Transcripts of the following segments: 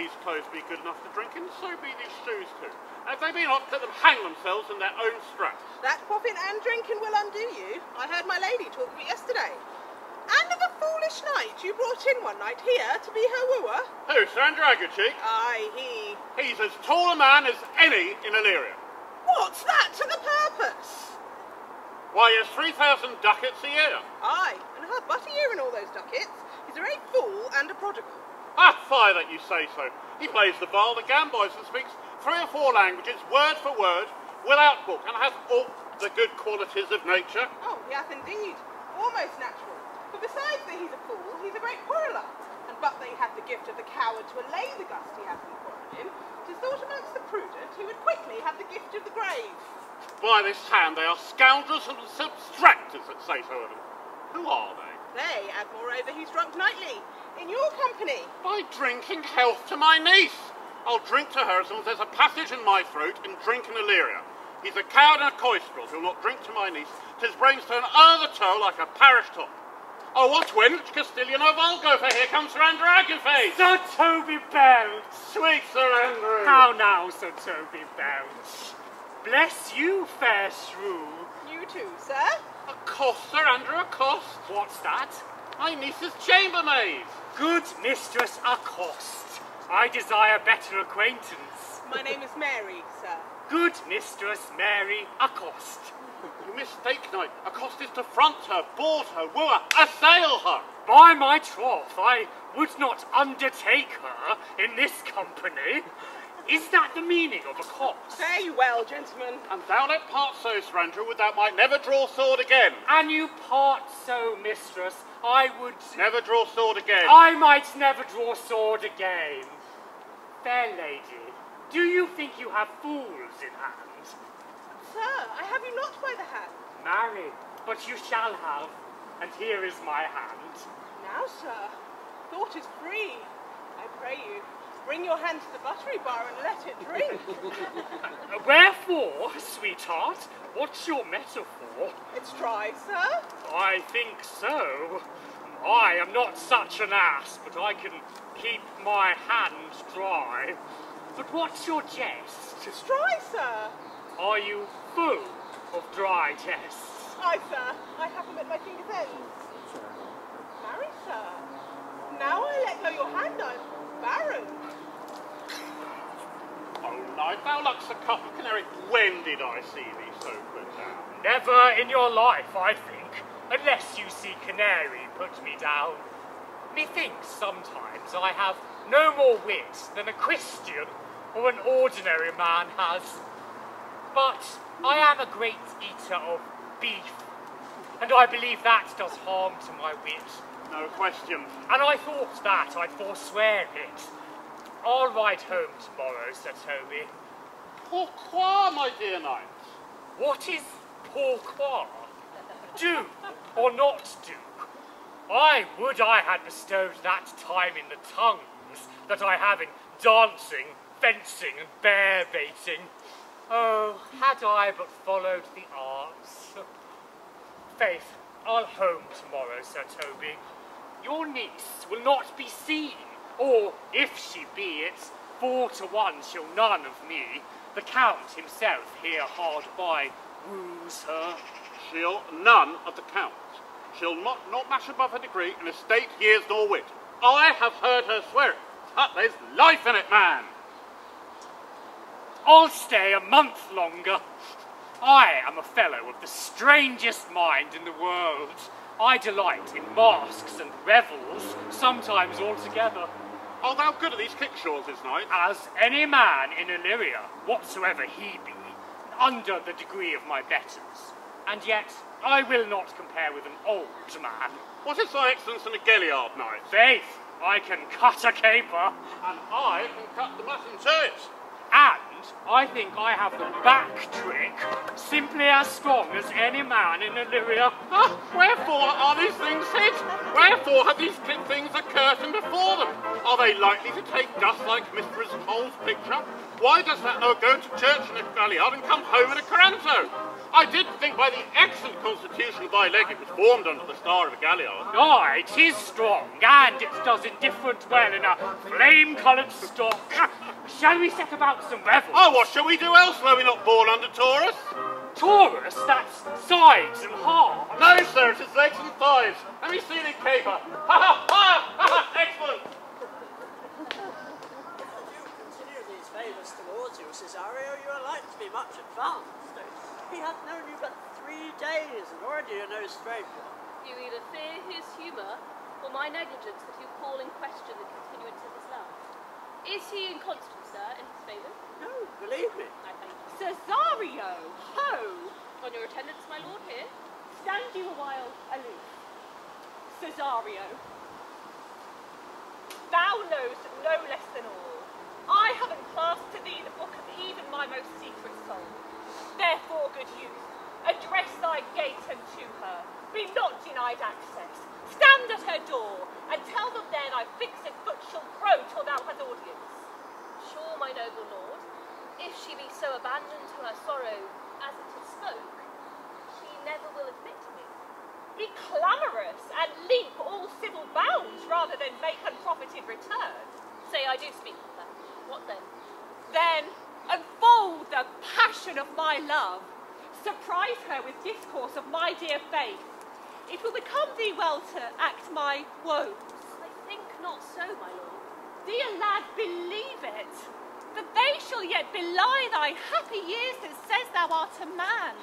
these clothes be good enough to drink in, so be these shoes too. If they be not, let them hang themselves in their own straps. That quaffing and drinking will undo you. I heard my lady talk of it yesterday. And of a foolish knight you brought in one night here to be her wooer. Who, Sir Andrew Aguecheek? Aye, he. He's as tall a man as any in Illyria. What's that to the purpose? Why, he has 3,000 ducats a year. Aye, and hard but a year in all those ducats. He's a great fool and a prodigal. Ah, fie that you say so. He plays the viol, the gamboys, and speaks three or four languages, word for word, without book, and has all the good qualities of nature. Oh, he hath indeed. Almost natural. But besides that he's a fool, he's a great quarreller. And but they had the gift of the coward to allay the gust he hath in quarrelling, tis thought amongst the prudent he would quickly have the gift of the grave. By this hand, they are scoundrels and substractors that say so of him. Who are they? They add moreover he's drunk nightly, in your company. By drinking health to my niece. I'll drink to her as long as there's a passage in my throat and drink in Illyria. He's a coward and a coistrel who'll not drink to my niece, tis brains turn o'er the toe like a parish top. Oh, what wench, Castiliano vulgo, for here comes Sir Andrew Agueface. Sir Toby Belch! Sweet Sir Andrew. How now, Sir Toby Belch? Bless you, fair shrew. You too, sir? A Accost, Sir Andrew, a accost. What's that? My niece's chambermaid. Good mistress, accost. I desire better acquaintance. My name is Mary, sir. Good mistress, Mary, accost. You mistake, knight. Accost is to front her, board her, woo her, assail her. By my troth, I would not undertake her in this company. Is that the meaning of accost? Fare you well, gentlemen. And thou let part so, Sir Andrew, would thou might never draw sword again. An you part so, mistress, I would... Never draw sword again. I might never draw sword again. Fair lady, do you think you have fools in hand? Sir, I have you not by the hand. Marry, but you shall have, and here is my hand. Now, sir, thought is free. I pray you, bring your hand to the buttery bar and let it drink. Uh, wherefore, sweetheart, what's your metaphor? it's dry, sir. I think so. I am not such an ass, but I can keep my hand dry. But what's your jest? It's dry, sir. Are you full of dry jests? Aye, sir. I have them at my fingers' ends. Marry, sir. Now I let go your hand, I'm barren. Oh, knight, thou luck's a cup of canary. When did I see thee so put down? Never in your life, I think, unless you see canary put me down. Methinks sometimes I have no more wit than a Christian or an ordinary man has. But I am a great eater of beef, and I believe that does harm to my wit. No question. And I thought that I'd forswear it. I'll ride home tomorrow, Sir Toby. Pourquoi, my dear knight? What is pourquoi? Do or not do? I would I had bestowed that time in the tongues that I have in dancing, fencing, and bear baiting. Oh, had I but followed the arts. Faith, I'll home tomorrow, Sir Toby. Your niece will not be seen, or if she be it, four to one she'll none of me. The Count himself here hard by woos her. She'll none of the count. She'll not, not match above her degree in estate, years, nor wit. I have heard her swear it. But there's life in it, man. I'll stay a month longer. I am a fellow of the strangest mind in the world. I delight in masks and revels, sometimes altogether, Art thou good at these kickshaws this night? as any man in Illyria, whatsoever he be, under the degree of my betters. And yet I will not compare with an old man. What is thy excellence in a Galliard knight? Faith, I can cut a caper, And I can cut the mutton to it. and I think I have the back trick simply as strong as any man in Illyria. Ah, wherefore are these things hid? Wherefore have these thi- things a curtain before them? Are they likely to take dust like Mistress Cole's picture? Why does that no go to church in a Galliard and come home in a Coranto? I did think by the excellent constitution of thy leg it was formed under the star of a galliard. Aye, it is strong, and it does indifferent well in a flame-coloured stock. Shall we set about some revel? Oh, ah, what shall we do else, were we not born under Taurus? Taurus, that's sides and halves. No, sir, it is legs and thighs. Let me see it in caper. Ha ha ha! ha excellent! you continue these favours towards you, Cesario, you are like to be much advanced. He hath known you but three days, and already you no stranger. You either fear his humour, or my negligence that you call in question the continuance of his love. Is he inconstant, sir, in his favour? No, believe me. I thank you. Cesario! Ho! On your attendance, my lord, here. Stand you a while aloof. Cesario. Thou knowest no less than all. I have enclasped to thee the book of even my most secret soul. Therefore, good youth, address thy gate unto her. Be not denied access. Stand at her door, and tell them there thy fixed foot shall grow till thou hast audience. Sure, my noble lord, if she be so abandoned to her sorrow as it is spoke, she never will admit to me. Be clamorous, and leap all civil bounds, rather than make unprofited return. Say I do speak with her. What then? Then unfold the passion of my love. Surprise her with discourse of my dear faith. It will become thee well to act my woes. I think not so, my lord. Dear lad, believe it, that they shall yet belie thy happy years that says thou art a man.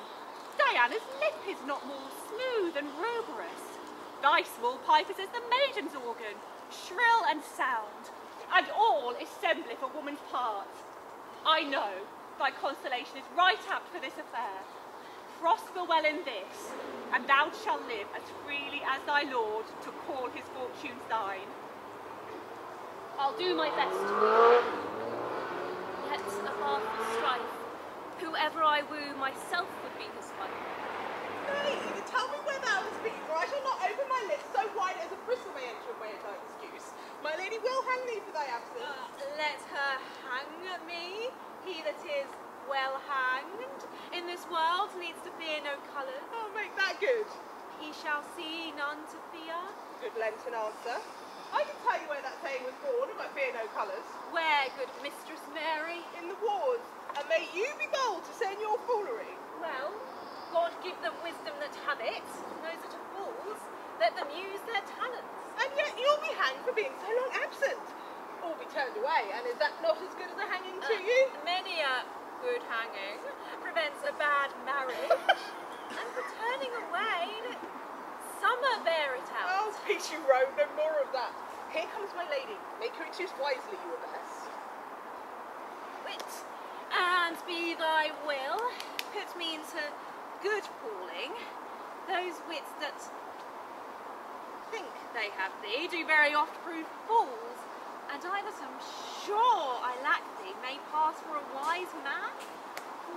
Diana's lip is not more smooth and ruberous. Thy small pipe is as the maiden's organ, shrill and sound, and all is sembleth a woman's part. I know thy consolation is right apt for this affair. Prosper well in this, and thou shalt live as freely as thy lord to call his fortunes thine. I'll do my best. Yet, apart from strife, whoever I woo myself would be his wife. Lady, tell me where thou hast been, or I shall not open my lips so wide as a bristle may enter in my. My lady will hang thee for thy absence. Let her hang me, he that is well hanged in this world needs to fear no colours. Oh, make that good. He shall see none to fear. Good Lenten answer. I can tell you where that saying was born, and I fear no colours. Where, good Mistress Mary? In the wards. And may you be bold to send your foolery. Well, God give them wisdom that have it, and those that are fools, let them use their talents. And yet you'll be hanged for being so long absent. Or be turned away, and is that not as good as a hanging to Uh, you? Many a good hanging prevents a bad marriage. and for turning away, summer bear it Oh, out. peace you roam, no more of that. Here comes my lady. Make her excuse wisely, you are best. Wit, and be thy will, put me into good pooling. Those wits that think they have thee do very oft prove fools, and I that am sure I lack thee may pass for a wise man.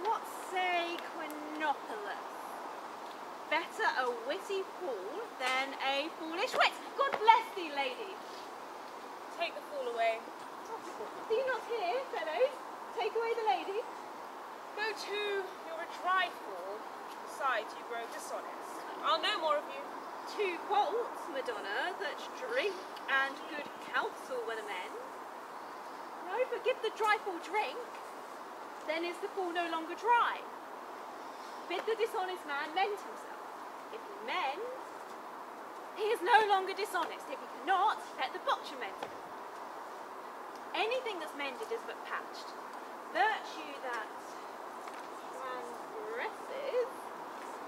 What say Quinapalus? Better a witty fool than a foolish wit. God bless thee, lady. Take the fool away. Do not hear, fellows? Take away the lady. Go to, you're a trifle. Besides, you grow dishonest. I'll know more of you. Two quotes, Madonna, that drink and good counsel will amend. No, but give the trifle drink, then is the fool no longer dry. Bid the dishonest man mend himself. If he mends, he is no longer dishonest. If he cannot, let the butcher mend him. Anything that's mended is but patched. Virtue that transgresses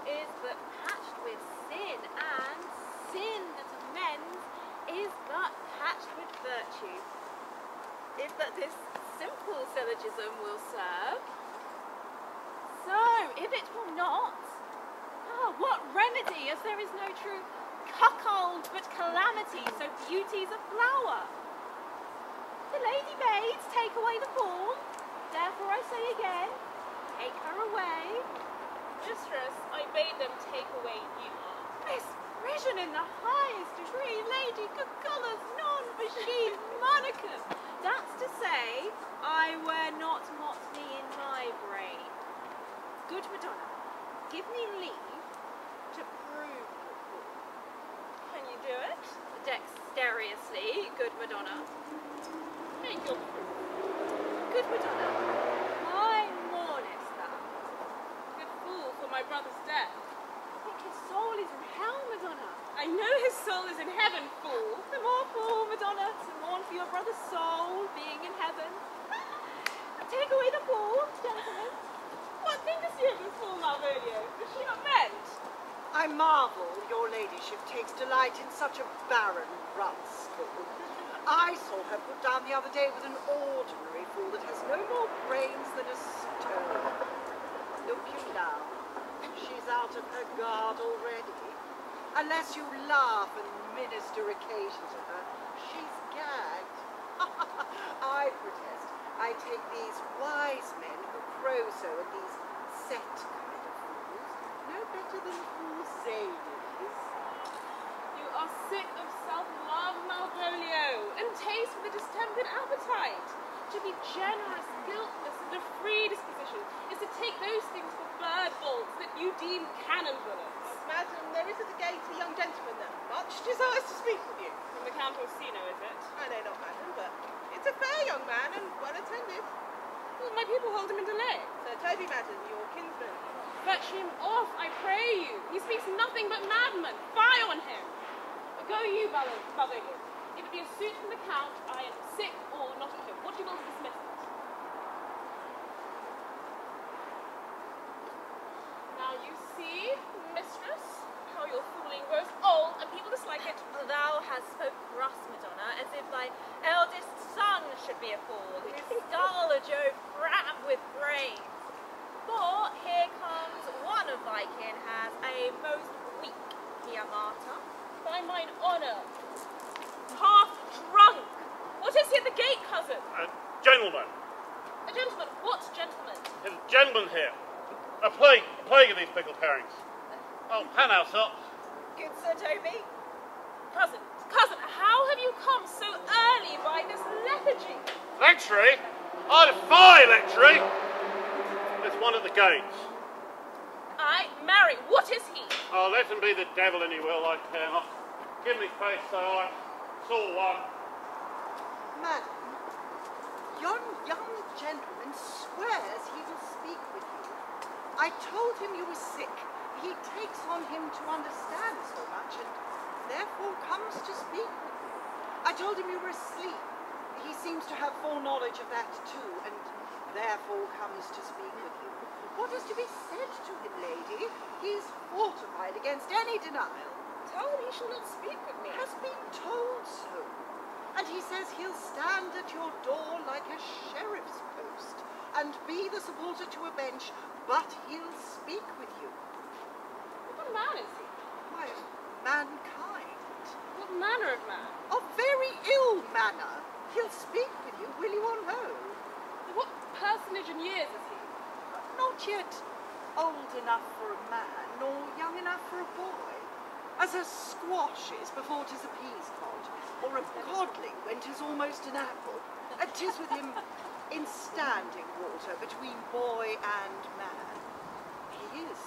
is but patched with sin, and sin that amends is but patched with virtue. If that this simple syllogism will serve. So, if it will not, ah, what remedy, as there is no true cuckold but calamity, so beauty's a flower. The lady maids take away the fool, therefore I say again, take her away. Mistress, I bade them take away you. Misprision in the highest degree, lady, good colours, none for she's monicum. That's to say, I wear not motley in my brain. Good Madonna, give me leave to prove. Can you do it? Dexterously, good Madonna. Your proof. Good Madonna. Why mournest thou? Good fool for my brother's death. Soul is in hell, Madonna. I know his soul is in heaven, fool. The more fool, Madonna, to mourn for your brother's soul being in heaven. Take away the fool, gentlemen. What thinkest you of this fool, Malvolio? Is she not meant? I marvel your ladyship takes delight in such a barren rascal. I saw her put down the other day with an ordinary fool that has no more brains than a stone. Look you now, she's out of her guard already. Unless you laugh and minister occasion to her, she's gagged. I protest. I take these wise men who crow so at these set kind of fools no better than Zane is. You are sick of self-love, Malvolio, and taste with a distempered appetite. To be generous, guiltless, and of free disposition is to take those things for bird bolts that you deem cannon bullets. Oh, madam, there is at the gate a young gentleman that much desires to speak with you. From the Count Orsino, is it? I know not, madam, but it's a fair young man and well attended. Well, my people hold him in delay. Sir Toby, madam, your kinsman. Fetch him off, I pray you. He speaks nothing but madman. Fire on him. Go you, Mal- It be a suit from the Count, I am sick or not at home. What do you will to dismiss? Now you see, mistress, how your fooling grows old and people dislike it. Thou hast spoke thus, Madonna, as if thy eldest son should be a fool. It is dull a Joe cram with brains. For here comes one of thy kin has a most weak pia mater. By mine honour. Half drunk. What is he at the gate, cousin? Uh, gentlemen, A gentleman. What gentleman? there's a gentleman here. A plague, a plague of these pickled herrings. Oh, Panhouse up. Good Sir Toby. Cousin. Cousin, how have you come so early by this lethargy? Lectury? I defy lectury. There's one at the gates. I marry. What is he? Oh, devil any will, I care not. Give me face, so I saw one. Madam, yon young gentleman swears he will speak with you. I told him you were sick. He takes on him to understand so much and therefore comes to speak with you. I told him you were asleep. He seems to have full knowledge of that too and therefore comes to speak with you. What is to be said to him, lady? He is fortified against any denial. Tell him he shall not speak with me. Has been told so. And he says he'll stand at your door like a sheriff's post and be the supporter to a bench, but he'll speak with you. What man is he? Why, mankind. What manner of man? Of very ill manner. He'll speak with you, will you or no? What personage in years is he? Not yet old enough for a man, nor young enough for a boy. As a squash is before 'tis a peas pod, or a codling when 'tis almost an apple. And 'tis with him in standing water between boy and man. He is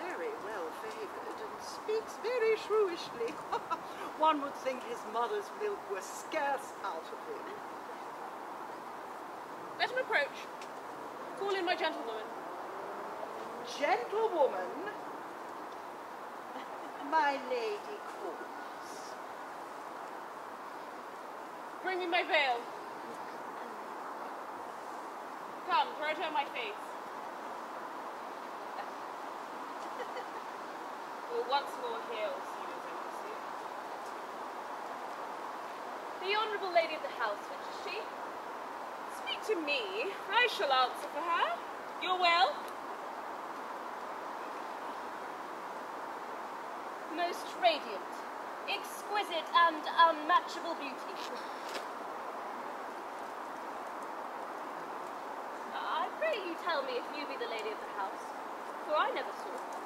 very well favoured and speaks very shrewishly. One would think his mother's milk were scarce out of him. Let him approach. Call in my gentlewoman. Gentlewoman, my lady calls. Bring me my veil. Come, throw it on my face. We'll once more hail Siemens Embassy. The honourable lady of the house, which is she? Speak to me. I shall answer for her. You're well? Most radiant, exquisite and unmatchable beauty. I pray you tell me if you be the lady of the house, for I never saw her.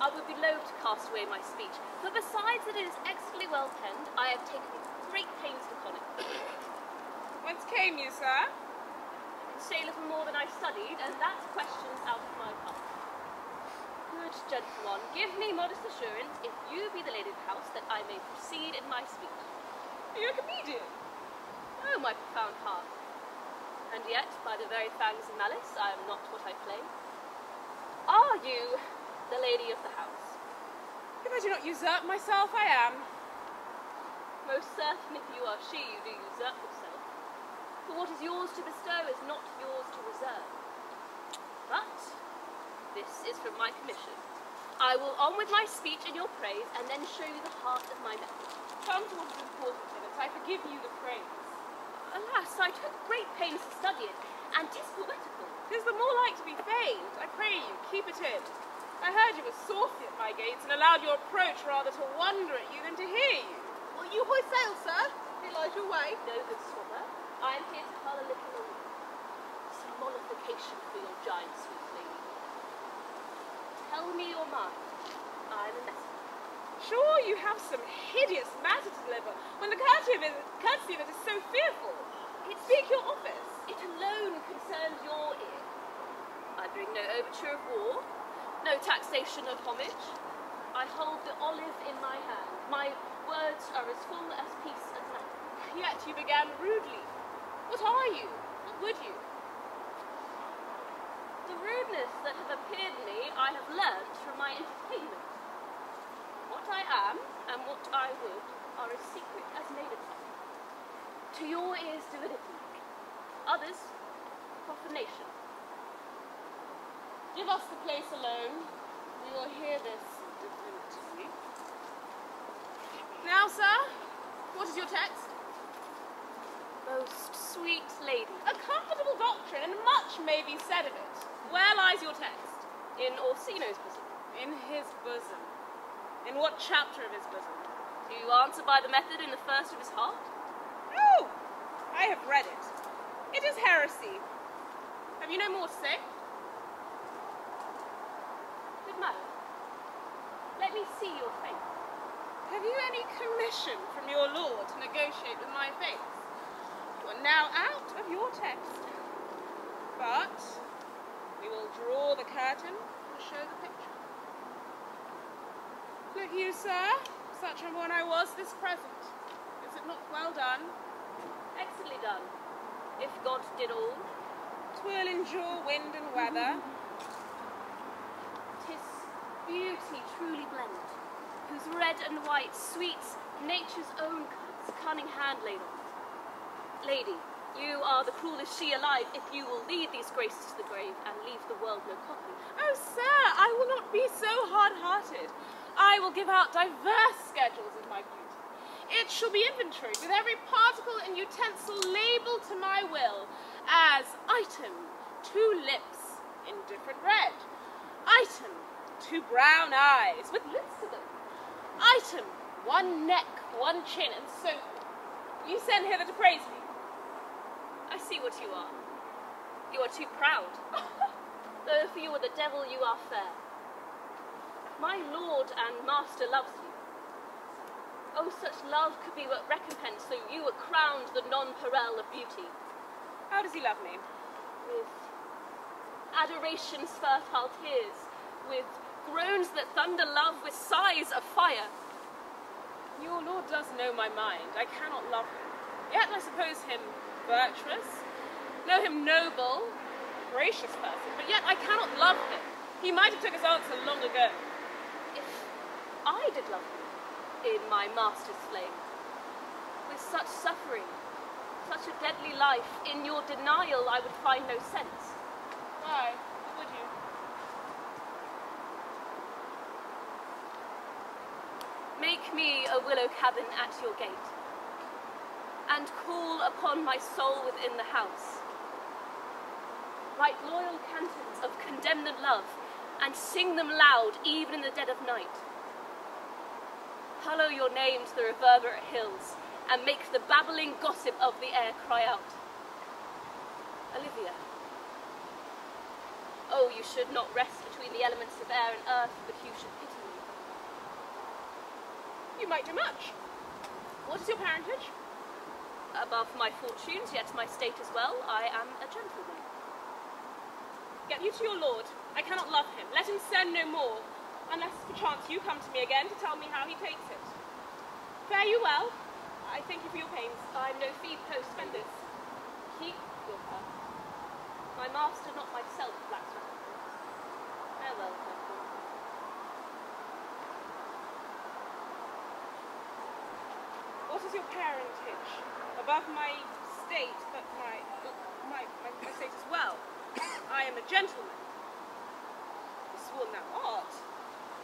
I would be loath to cast away my speech, for besides that it is excellently well penned, I have taken great pains to con it. Whence came you, sir? say little more than I studied, and that question's out of my path. gentle one, give me modest assurance, if you be the lady of the house, that I may proceed in my speech. Are you a comedian? Oh, my profound heart. And yet, by the very fangs of malice, I am not what I claim. Are you the lady of the house? If I do not usurp myself, I am. Most certain, if you are she, you do usurp yourself. For what is yours to bestow is not yours to reserve. But this is from my commission. I will on with my speech in your praise, and then show you the heart of my message. Come to what is important, Tibbets. I forgive you the praise. Alas, I took great pains to study it, and 'tis poetical. Tis the more like to be feigned. I pray you, keep it in. I heard you were saucy at my gates, and allowed your approach rather to wonder at you than to hear you. Will you hoist sail, sir? Lies your way. No good swimmer. I am here to tell a little away. Some mollification for your giant sweet lady. Tell me your mind. I am a messenger. Sure, you have some hideous matter to deliver, when the courtesy of it, courtesy of it is so fearful. Speak your office. It alone concerns your ear. I bring no overture of war, no taxation of homage. I hold the olive in my hand. My words are as full as peace and matter. Yet you began rudely. What are you? What would you? The rudeness that have appeared in me I have learnt from my entertainment. What I am and what I would are as secret as maiden Your divinity, others profanation. Give us the place alone. We will hear this divinity. Now, sir, what is your text? Most sweet lady, A comfortable doctrine, and much may be said of it. Where lies your text? in Orsino's bosom. In his bosom. In what chapter of his bosom? Do you answer by the method in the first of his heart? I have read it. It is heresy. Have you no more to say? Good madam, let me see your face. Have you any commission from your lord to negotiate with my face? You are now out of your text. But we will draw the curtain and show the picture. Look you, sir, such a one I was this present. Is it not well done? Excellently done. If God did all, Twill endure wind and weather. tis beauty truly blent, whose red and white sweets nature's own cunning hand laid on. Lady, you are the cruelest she alive if you will lead these graces to the grave and leave the world no copy. Oh, sir, I will not be so hard-hearted. I will give out diverse schedules of my beauty. It shall be inventoried with every particle and utensil labelled to my will as item, two lips in different red. Item, two brown eyes with lips to them. Item, one neck, one chin, and so. You send hither to praise me. I see what you are. You are too proud. Though if you were the devil, you are fair. My lord and master loves you. Oh, such love could be but recompense, so you were crowned the nonpareil of beauty. How does he love me? with adoration's fertile tears, with groans that thunder love, with sighs of fire. Your lord does know my mind. I cannot love him. Yet I suppose him virtuous, know him noble, gracious person, but yet I cannot love him. He might have took his answer long ago. If I did love you in my master's flame, with such suffering, such a deadly life, in your denial I would find no sense. Why? Would you? Make me a willow cabin at your gate, and call upon my soul within the house. Write loyal cantons of condemned love, and sing them loud even in the dead of night. Hallow your name to the reverberate hills, and make the babbling gossip of the air cry out. Olivia. Oh, you should not rest between the elements of air and earth, but you should pity me. You might do much. What is your parentage? Above my fortunes, yet my state as well, I am a gentleman. Get you to your lord. I cannot love him. Let him send no more. Unless perchance you come to me again to tell me how he takes it. Fare you well. I thank you for your pains. I'm no fee post Spend this. Keep your purse. My master, not myself, lacks. Farewell. What is your parentage? Above my state, but my, my, my, my state as well. I am a gentleman. Sworn thou art.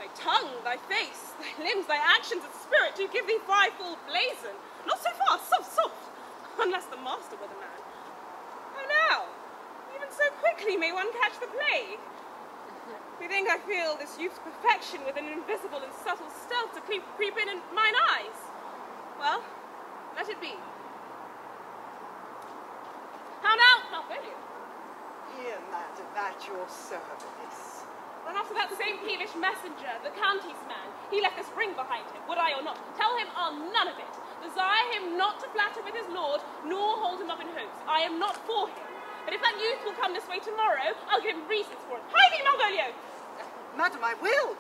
Thy tongue, thy face, thy limbs, thy actions and spirit do give thee fivefold blazon. Not so fast, soft, soft, unless the master were the man. How now? Even so quickly may one catch the plague. We think I feel this youth's perfection with an invisible and subtle stealth to creep, creep in, in mine eyes. Well, let it be. How now, Malvolio? Here, madam, at your service. Run after that same peevish messenger, the county's man. He left this ring behind him, would I or not. Tell him I'll none of it. Desire him not to flatter with his lord, nor hold him up in hopes. I am not for him. But if that youth will come this way tomorrow, I'll give him reasons for it. Hide thee, Malvolio! Madam, I will.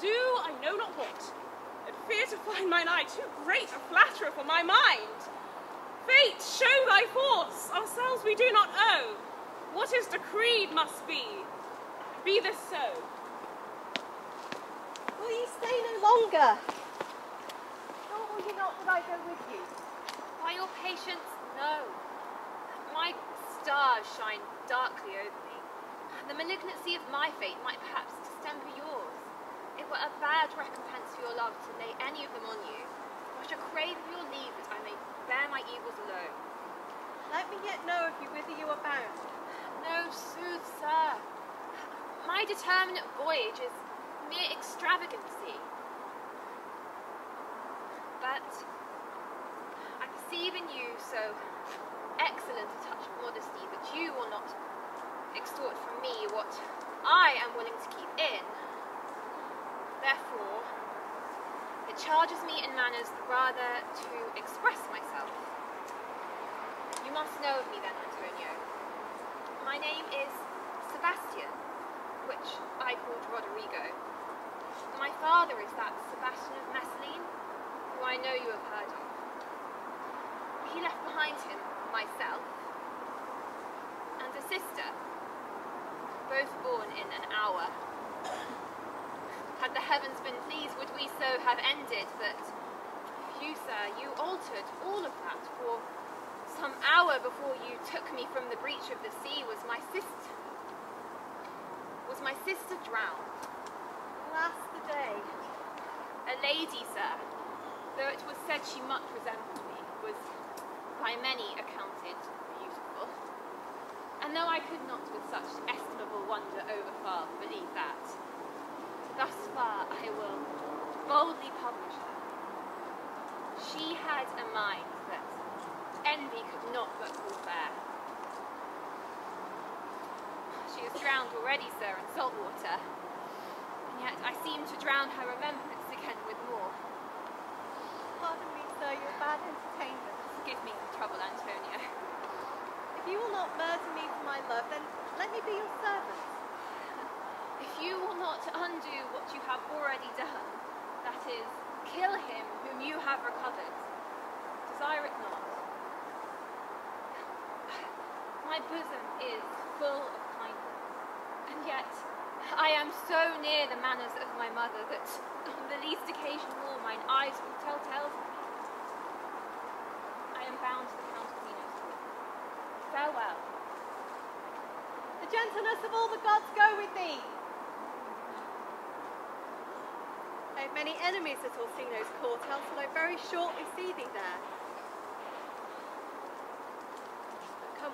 Do I know not what, and fear to find mine eye too great a flatterer for my mind. Fate, show thy force, ourselves we do not owe. What is decreed must be. Be this so. Will you stay no longer? Nor will you not that I go with you? By your patience, no. My stars shine darkly over me. The malignancy of my fate might perhaps distemper yours. It were a bad recompense for your love to lay any of them on you. I shall crave of your leave that I may bear my evils alone. Let me yet know if you whither you are bound. No, sooth, sir. My determinate voyage is mere extravagancy. But I perceive in you so excellent a touch of modesty that you will not extort from me what I am willing to keep in. Therefore, it charges me in manners rather to express myself. You must know of me then, Antonio. My name is Sebastian, which I called Roderigo. My father is that Sebastian of Messaline, who I know you have heard of. He left behind him myself and a sister, both born in an hour. Had the heavens been pleased, would we so have ended, but you, sir, you altered all of that, for some hour before you took me from the breach of the sea was my sister. My sister drowned? Last the day. A lady, sir, though it was said she much resembled me, was by many accounted beautiful. And though I could not with such estimable wonder over far believe that, thus far I will boldly publish her. She had a mind that envy could not but call fair. She is drowned already, sir, in salt water, and yet I seem to drown her remembrance again with more. Pardon me, sir, your bad entertainment. Give me the trouble, Antonio. If you will not murder me for my love, then let me be your servant. If you will not undo what you have already done, that is, kill him whom you have recovered, desire it not. My bosom is full of yet I am so near the manners of my mother that on the least occasion more mine eyes will tell tales of me. I am bound to the Count of Minos. Farewell. The gentleness of all the gods go with thee. I have many enemies at Orsino's court, else will I very shortly see thee there.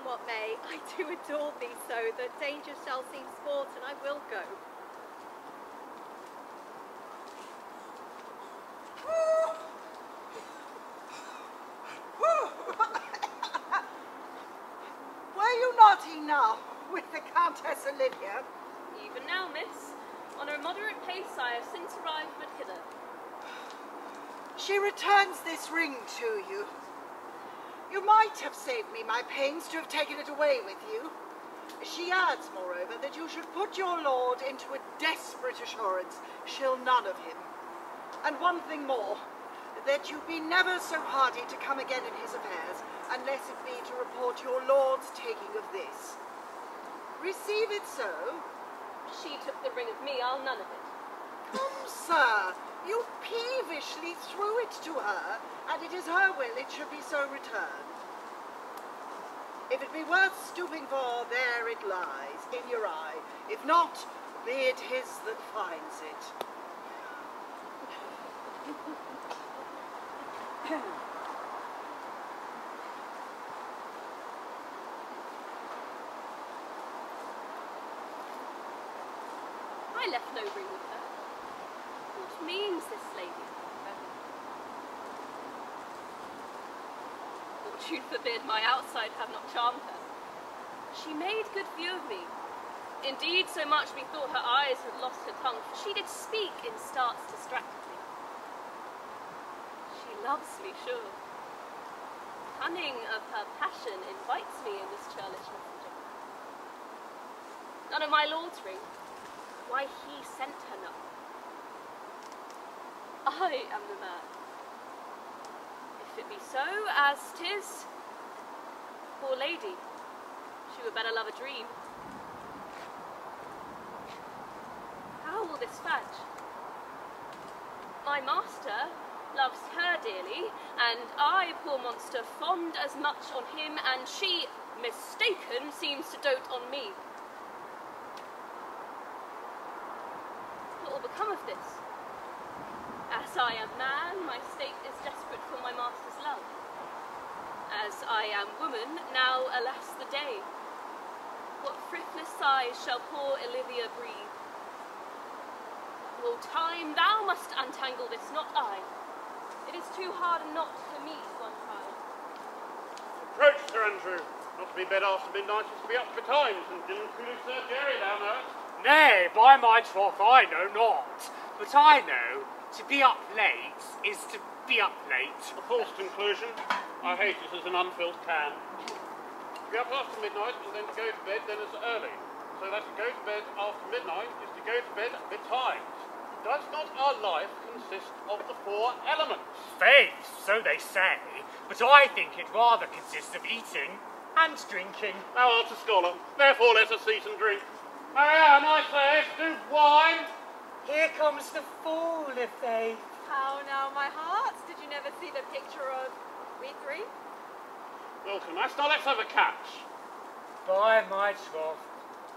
But come what may, I do adore thee so that danger shall seem sport, and I will go. Were you not enough with the Countess Olivia? Even now, miss, on a moderate pace I have since arrived but hither. She returns this ring to you. You might have saved me my pains to have taken it away with you. She adds, moreover, that you should put your lord into a desperate assurance she'll none of him. And one thing more, that you be never so hardy to come again in his affairs, unless it be to report your lord's taking of this. Receive it so. She took the ring of me, I'll none of it. Come, sir, you peevishly threw it to her, and it is her will it should be so returned. If it be worth stooping for, there it lies, in your eye. If not, be it his that finds it. I left no ring with her. What means this lady? Fortune forbid my outside have not charmed her. She made good view of me. Indeed, so much methought her eyes had lost her tongue, for she did speak in starts distractedly. She loves me, sure. Cunning of her passion invites me in this churlish messaging. None of my lord's ring, why he sent her none. I am the man. If it be so, as 'tis, poor lady, she would better love a dream. How will this fudge? My master loves her dearly, and I, poor monster, fond as much on him, and she, mistaken, seems to dote on me. What will become of this? As I am man, my state is desperate for my master's love. As I am woman, now alas the day. What thriftless sighs shall poor Olivia breathe? Will time, thou must untangle this, not I. It is too hard a knot for me to untie. Approach, Sir Andrew. Not to be bed after midnight is to be up betimes, and diluculo surgere thou knowest. Nay, by my troth, I know not. But I know to be up late is to be up late. A false conclusion. I hate it as an unfilled can. To be up after midnight and then to go to bed then as early. So that to go to bed after midnight is to go to bed betimes. Does not our life consist of the four elements? Faith, so they say, but I think it rather consists of eating and drinking. Thou art a scholar, therefore let us eat and drink. Marian, I say, do wine. Here comes the fool, if they. Oh, How now, my hearts? Did you never see the picture of we three? Welcome, Master. Let's have a catch. By my troth,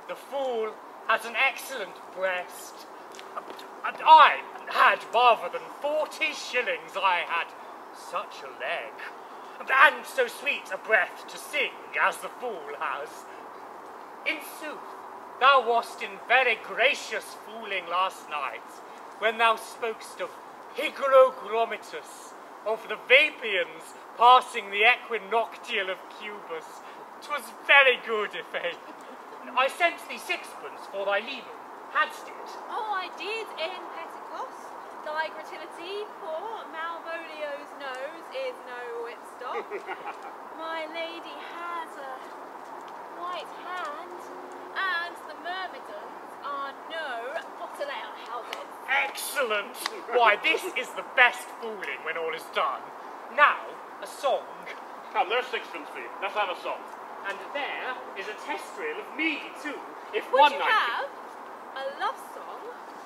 the fool has an excellent breast. And I had rather than forty shillings, I had such a leg. And so sweet a breath to sing as the fool has. In sooth, thou wast in very gracious fooling last night, when thou spokest of Pigrogromitus, of the Vapians passing the equinoctial of Queubus. 'Twas very good, if I sent thee sixpence for thy leaving. Hadst it? Oh, I did in Pentecost. Thy gratitude poor Malvolio's nose is no whipstop. My lady has a white hand, and the myrmidons are no Potterlayer houses. Excellent! Why, this is the best fooling when all is done. Now, a song. Come, there's sixpence for you. Let's have a song. And there is a testril of me, too. If Would one you night. have a love song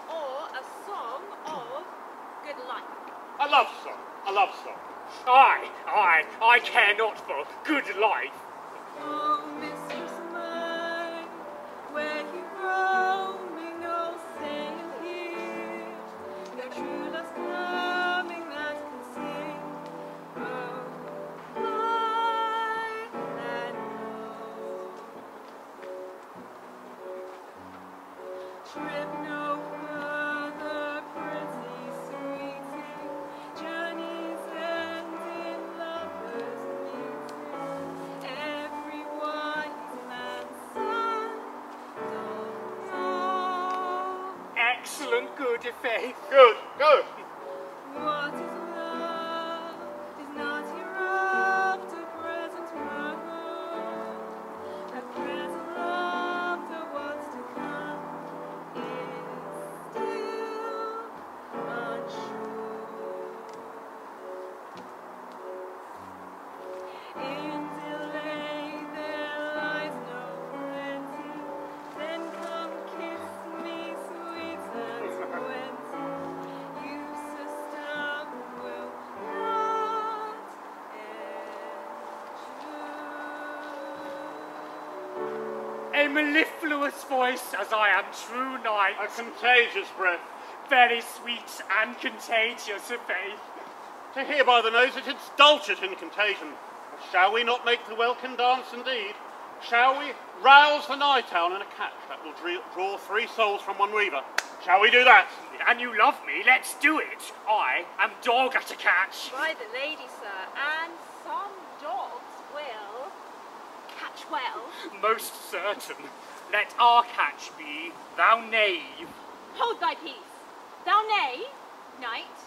or a song of good life? A love song. A love song. I, I, I care not for good life. Oh, Excellent good faith. Good, good. True knight. A contagious breath. Very sweet and contagious, faith. To hear by the nose it is dulcet in contagion. Shall we not make the welkin dance indeed? Shall we rouse the night owl in a catch that will draw three souls from one weaver? Shall we do that? And you love me, let's do it. I am dog at a catch. By the lady, sir, and some dogs will catch well. Most certain. Let our catch be, thou knave. Hold thy peace. Thou knave, knight,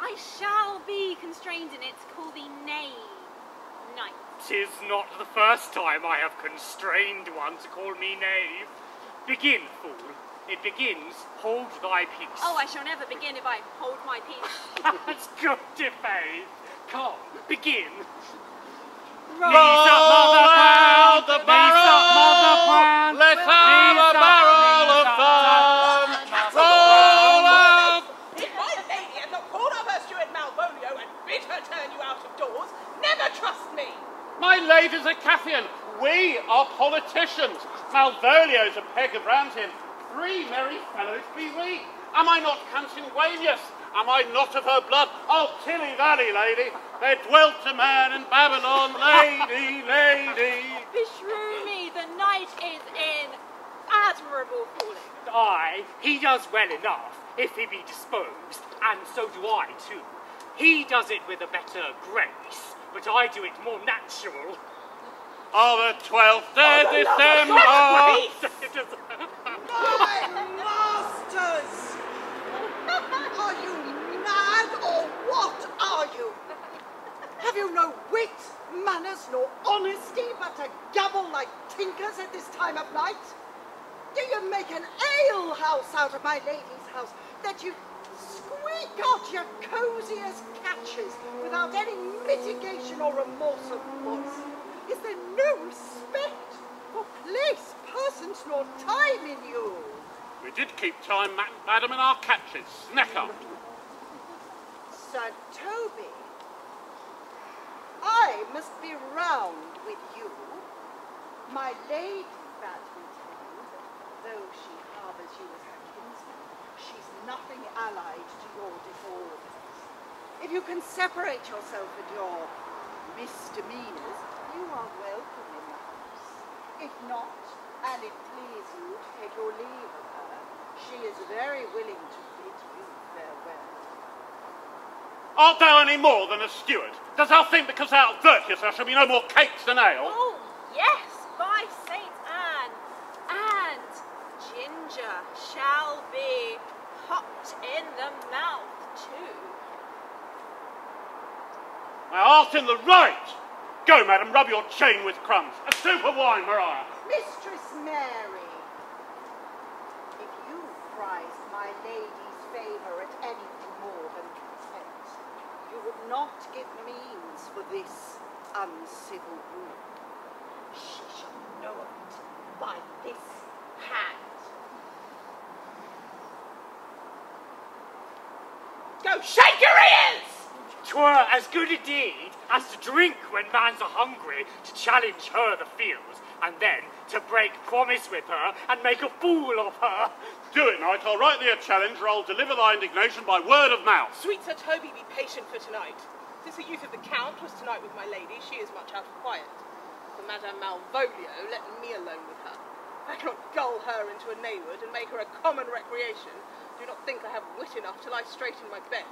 I shall be constrained in it to call thee knave, knight. Tis not the first time I have constrained one to call me knave. Begin, fool. It begins, hold thy peace. Oh, I shall never begin if I hold my peace. That's good, Faith. Come, begin. Roll mother out pound. the Knees up, mother barrel. Let's have Knees a barrel of fun. mother Roll out. If my lady had not called up her steward Malvolio and bid her turn you out of doors, never trust me. My ladies are Cataian. We are politicians. Malvolio's a peg of Ramsey. Three merry fellows be we. Am I not Consanguineous? Am I not of her blood? Oh, Tilly Valley, lady. There dwelt a man in Babylon, lady, lady. Beshrew me, the knight is in admirable fooling. Aye, he does well enough, if he be disposed, and so do I too. He does it with a better grace, but I do it more natural. On the 12th day oh, December. My masters! Are you mad or what are you? Have you no wit, manners, nor honesty, but to gabble like tinkers at this time of night? Do you make an alehouse out of my lady's house that you squeak out your cosiest catches without any mitigation or remorse of voice? Is there no respect for place, persons, nor time in you? We did keep time, ma- madam, in our catches. Neck up. Sir Toby, I must be round with you. My lady that though she harbours you as her kinsman, she's nothing allied to your disorders. If you can separate yourself with your misdemeanors, you are welcome in the house. If not, and it please you to take your leave of her, she is very willing to bid you farewell. Art thou any more than a steward? Dost thou think because thou art virtuous there shall be no more cakes than ale? Oh, yes, by Saint Anne. And ginger shall be hot in the mouth, too. Thou art in the right. Go, madam, rub your chain with crumbs. A soup of wine, Maria. Mistress Mary, if you prize my lady's favour at anything more than consent, you would not give means for this uncivil rule. She shall know it by this hand. Go shake your ears! Twere as good a deed as to drink when man's a hungry, to challenge her the field, and then to break promise with her and make a fool of her. Do it, knight. I'll write thee a challenge, or I'll deliver thy indignation by word of mouth. Sweet Sir Toby, be patient for tonight. Since the youth of the Count was tonight with my lady, she is much out of quiet. For Madame Malvolio, let me alone with her. I cannot gull her into a neighbourhood and make her a common recreation. Do not think I have wit enough to lie straight in my bed.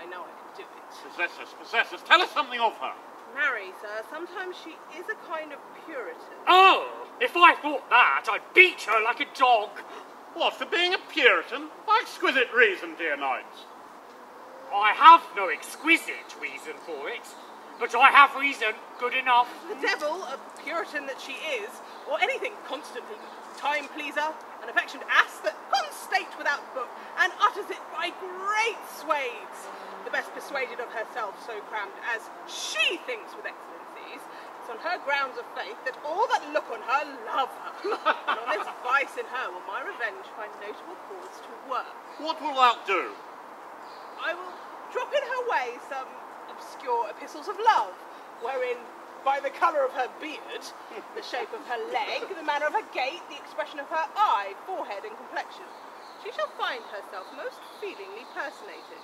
I know I can do it. Possess us, possess us. Tell us something of her. Marry, sir, sometimes she is a kind of Puritan. Oh, if I thought that, I'd beat her like a dog. What, for being a Puritan? By exquisite reason, dear knight. I have no exquisite reason for it, but I have reason good enough. The devil, a Puritan that she is, or anything constantly time pleaser, an affectionate ass that constate without book and utters it by great swathes. The best persuaded of herself, so crammed as she thinks with excellencies, it's on her grounds of faith that all that look on her love her. and on this vice in her will my revenge find notable cause to work. What will thou do? I will drop in her way some obscure epistles of love, wherein by the colour of her beard, the shape of her leg, the manner of her gait, the expression of her eye, forehead, and complexion, she shall find herself most feelingly personated.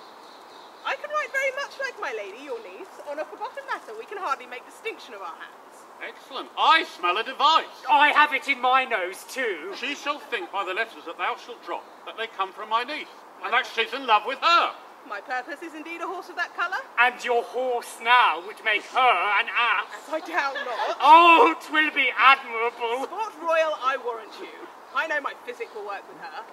I can write very much like my lady, your niece. On a forgotten matter, we can hardly make distinction of our hands. Excellent. I smell a device. I have it in my nose too. She shall think by the letters that thou shalt drop that they come from my niece, and that she's in love with her. My purpose is indeed a horse of that colour, And your horse now would make her an ass. as I doubt not. oh, twill be admirable. Sport Royal, I warrant you. I know my physic will work with her.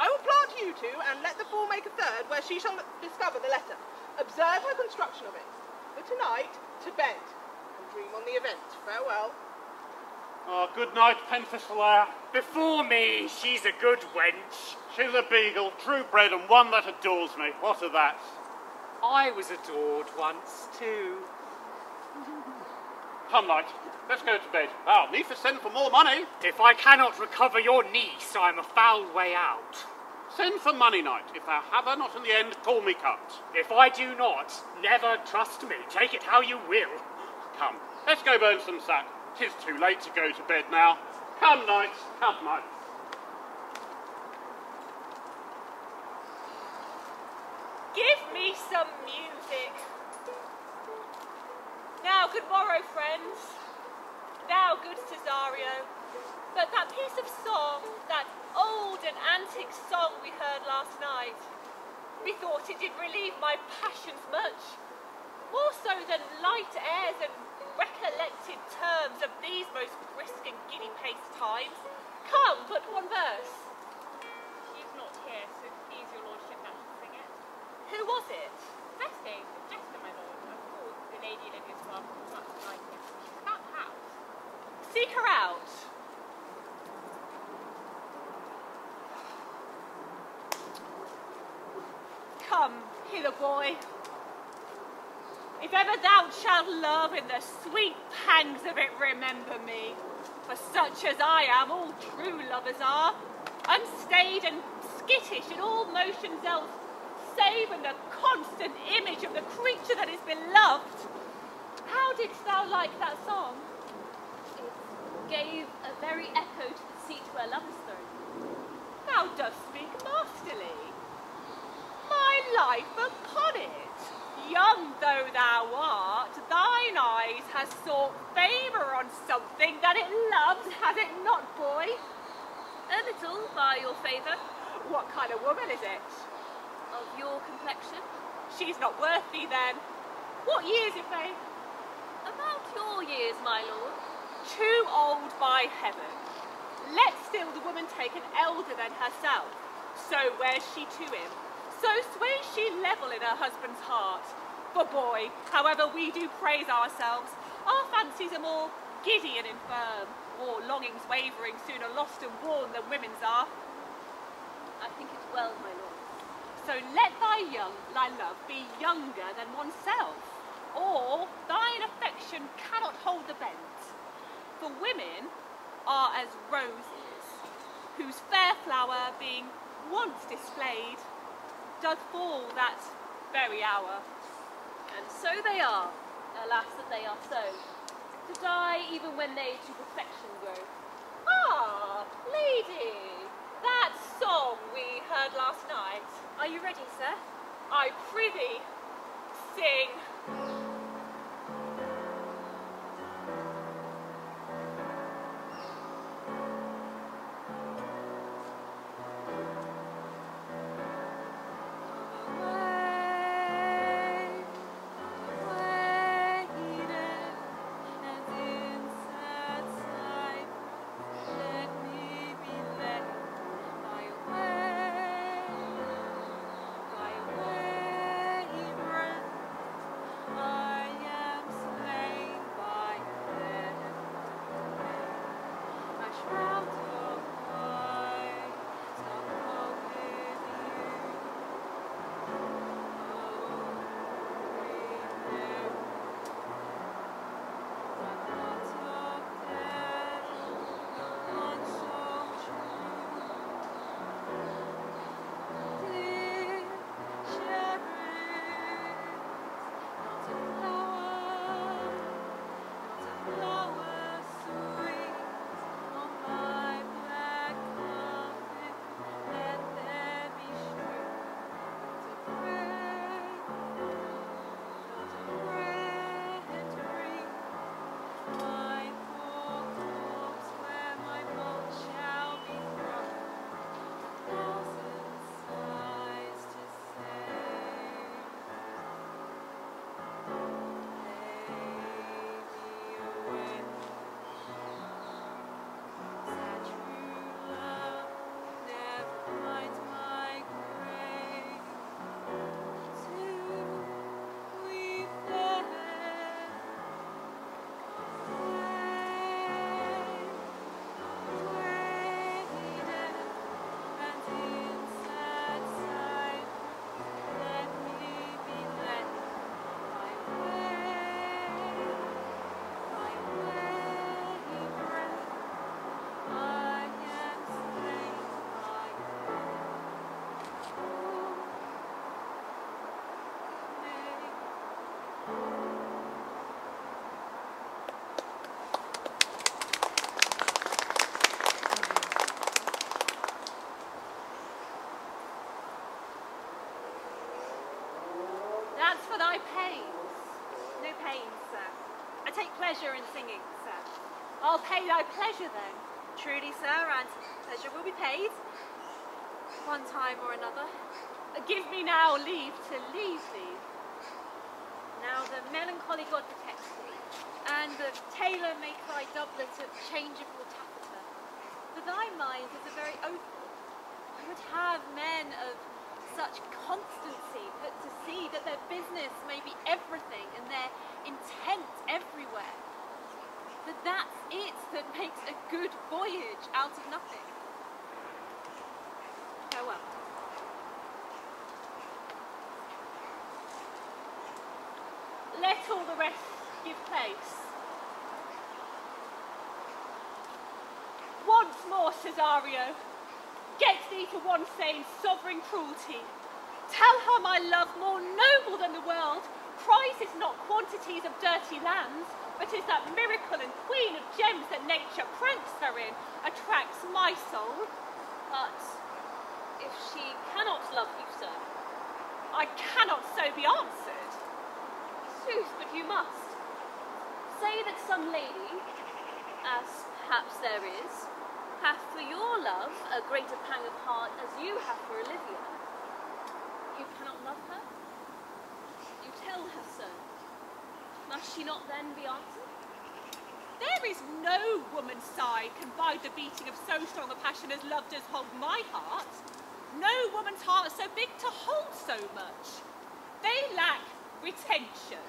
I will plant you two and let the fool make a third where she shall discover the letter. Observe her construction of it. For tonight, to bed, and dream on the event. Farewell. Oh, good night, Penthesilea. Before me, she's a good wench. She's a beagle, true bred, and one that adores me. What of that? I was adored once too. Come, Knight, let's go to bed. I'll need to send for more money. If I cannot recover your niece, I'm a foul way out. Send for money, Knight. If thou have her not in the end, call me cut. If I do not, never trust me. Take it how you will. Come, let's go burn some sack. Tis too late to go to bed now. Come, Knight, come, Knight. Give me some music. Now, good morrow, friends. Now, good Cesario. But that piece of song, that old and antique song we heard last night, methought it did relieve my passions much, more so than light airs and recollected terms of these most brisk and giddy-paced times. Come, but one verse. He's not here, so please, your lordship, that should sing it. Who was it? Feste, Jessica, my lord. Of course, the lady Olivia's welcome was much like it. She's about the house. Seek her out. Come, hither, boy. If ever thou shalt love in the sweet pangs of it, remember me. For such as I am, all true lovers are, unstayed and skittish in all motions else, save in the constant image of the creature that is beloved. How didst thou like that song? It gave a very echo to the seat where lovers thrown. Thou dost speak masterly. Life upon it, young though thou art, thine eyes has sought favour on something that it loves, has it not, boy? A little by your favour What kind of woman is it? of your complexion. She's not worth thee then. What years, if they? About your years, my lord. Too old by heaven. Let still the woman take an elder than herself. So where's she to him. So sways she level in her husband's heart. For boy, however we do praise ourselves, our fancies are more giddy and infirm, more longings wavering, sooner lost and worn than women's are. I think it well, my lord. So let thy young, thy love, be younger than oneself, or thine affection cannot hold the bent. For women are as roses, whose fair flower, being once displayed, doth fall that very hour. And so they are. Alas, that they are so. To die even when they to perfection grow. Ah, lady, that song we heard last night, Are you ready, sir? I prithee, sing. For thy pains. No pains, sir. I take pleasure in singing, sir. I'll pay thy pleasure then. Truly, sir, and pleasure will be paid. One time or another. Give me now leave to leave thee. Now the melancholy God protects thee, and the tailor make thy doublet of changeable taffeta. For thy mind is a very opal. I would have men of such constancy put to sea that their business may be everything and their intent everywhere. For that's it that makes a good voyage out of nothing. Farewell. Let all the rest give place. Once more, Cesario, get thee to one saying sovereign cruelty. Tell her my love more noble than the world prizes not quantities of dirty lands, but is that miracle and queen of gems that nature pranks her in, attracts my soul. But if she cannot love you, sir, I cannot so be answered. sooth, but you must. Say that some lady, as perhaps there is, hath for your love a greater pang of heart as you have for Olivia. You cannot love her? You tell her so. Must she not then be answered? There is no woman's side can bide the beating of so strong a passion as love does hold my heart. No woman's heart is so big to hold so much. They lack retention,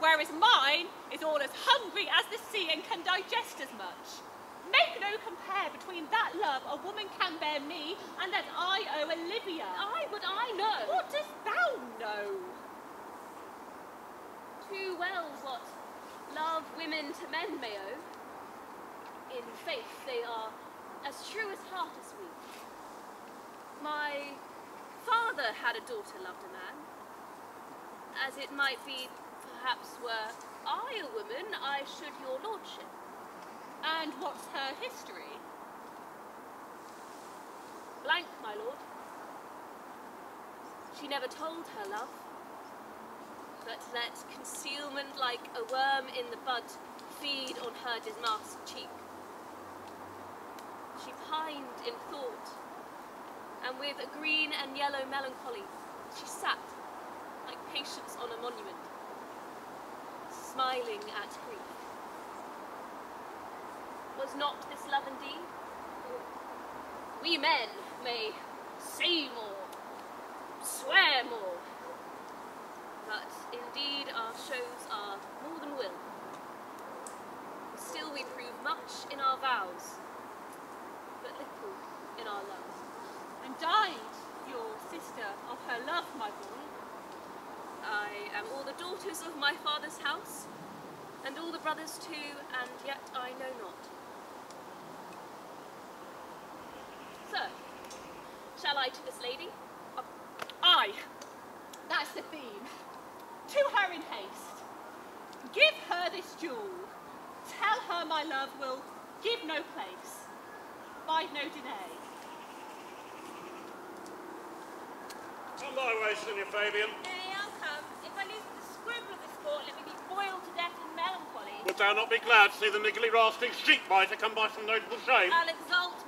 whereas mine is all as hungry as the sea and can digest as much. Make no compare between that love a woman can bear me and that I owe Olivia. I would I know What dost thou know? too well what love women to men may owe. In faith, they are as true as heart as we. My father had a daughter loved a man. As it might be, perhaps were I a woman, I should your lordship. And what's her history? Blank, my lord. She never told her love, but let concealment like a worm in the bud feed on her dismasked cheek. She pined in thought, and with a green and yellow melancholy, she sat like patience on a monument, smiling at grief. Was not this love indeed? We men may say more, swear more, but indeed our shows are more than will. Still we prove much in our vows, but little in our love. And died your sister of her love, my boy. I am all the daughters of my father's house, and all the brothers too, and yet I know not. So, shall I to this lady? Aye, that's the theme. To her in haste. Give her this jewel. Tell her my love will give no place, bide no delay. On thy way, Signior Fabian. Nay, I'll come. If I lose the scruple of this sport, let me be boiled to death in melancholy. Would thou not be glad to see the niggly rasting sheep biter come by some notable shame? I'll exult, man. You know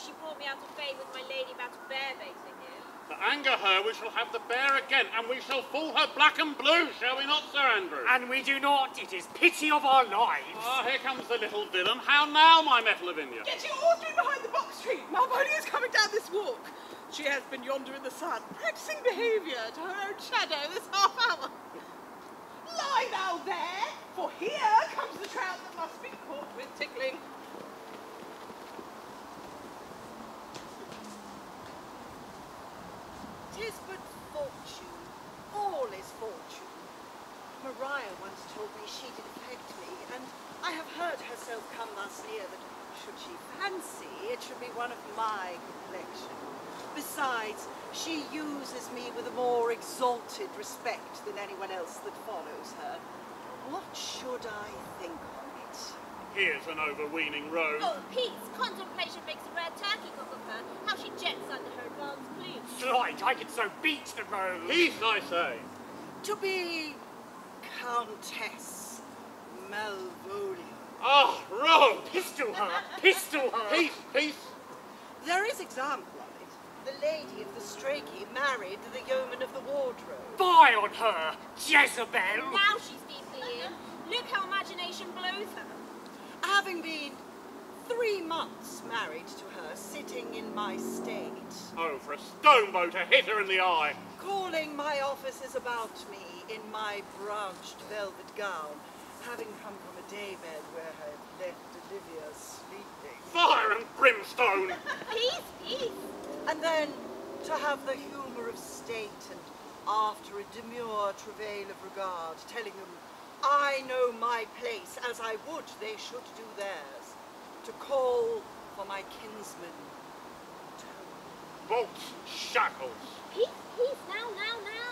she brought me out of favour with my lady about a bear baiting you. To anger her, we shall have the bear again, and we shall fool her black and blue, shall we not, Sir Andrew? And we do not. It is pity of our lives. Ah, here comes the little villain. How now, my metal of India? Get you all three behind the box tree. Malvolio is coming down this walk. She has been yonder in the sun, practicing behaviour to her own shadow this half hour. Lie thou there, for here comes the trout that must be caught with tickling. Tis but fortune. All is fortune. Maria once told me she did affect me, and I have heard herself come thus near that should she fancy, it should be one of my complexion. Besides, she uses me with a more exalted respect than anyone else that follows her. What should I think on it? Here's an overweening rogue. Oh, peace! Contemplation makes a rare turkey cook of her. How she jets under her advanced plume. Slight, I could so beat the rogue. Peace, I say. to be Countess Malvolio. Ah, wrong! Pistol her! Pistol her! Peace, peace! There is example of it. The lady of the Strachey married the yeoman of the wardrobe. Fie on her, Jezebel! Now she's deeply in. Look how imagination blows her. Having been three months married to her, sitting in my state, Oh, for a stone bow to hit her in the eye! calling my officers about me in my branched velvet gown, having come from a daybed where I had left Olivia sleeping. Fire and brimstone! Peace, peace. And then to have the humour of state and after a demure travail of regard, telling them I know my place as I would they should do theirs, to call for my kinsman. Bolts, shackles! Peace, peace. Now, now, now.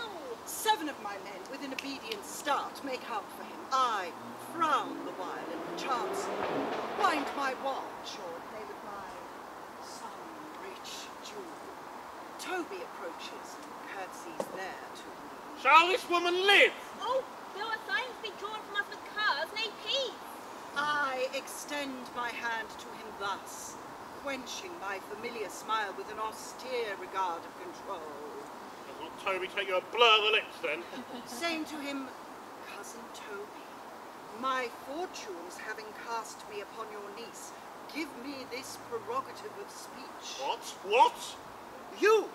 Seven of my men, with an obedient start, make out for him. I frown the while and perchance wind my watch or play with my some rich jewel. Toby approaches and curtsies there to me. Shall this woman live? Oh, though a signs be drawn from us with curs, nay, peace. I extend my hand to him thus, quenching my familiar smile with an austere regard of control, Does not Toby take you a blur the lips then? saying to him, Cousin Toby, my fortunes having cast me upon your niece, give me this prerogative of speech. What? What? You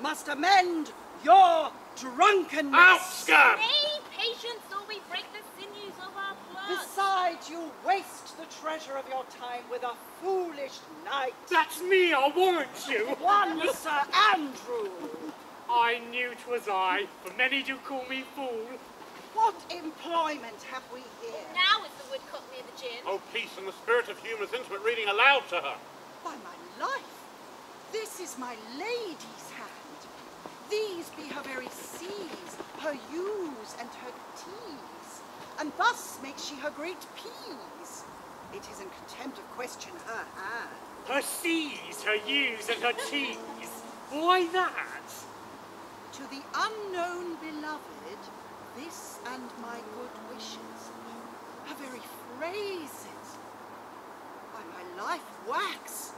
must amend your drunkenness. Out, scab! Nay, patience, or we break the sinews of our plot. Besides, you waste the treasure of your time with a foolish knight. That's me, I warrant you! One Sir Andrew. I knew 'twas I, for many do call me fool. What employment have we here? Now is the woodcock near the gin. Oh, peace and the spirit of humour's intimate reading aloud to her. By my life, this is my lady's hand. These be her very C's, her U's and her T's, and thus makes she her great P's. It is in contempt of question her hand. Her C's, her U's, and her T's. Why that? To the unknown beloved, this and my good wishes, her very phrases, by my life wax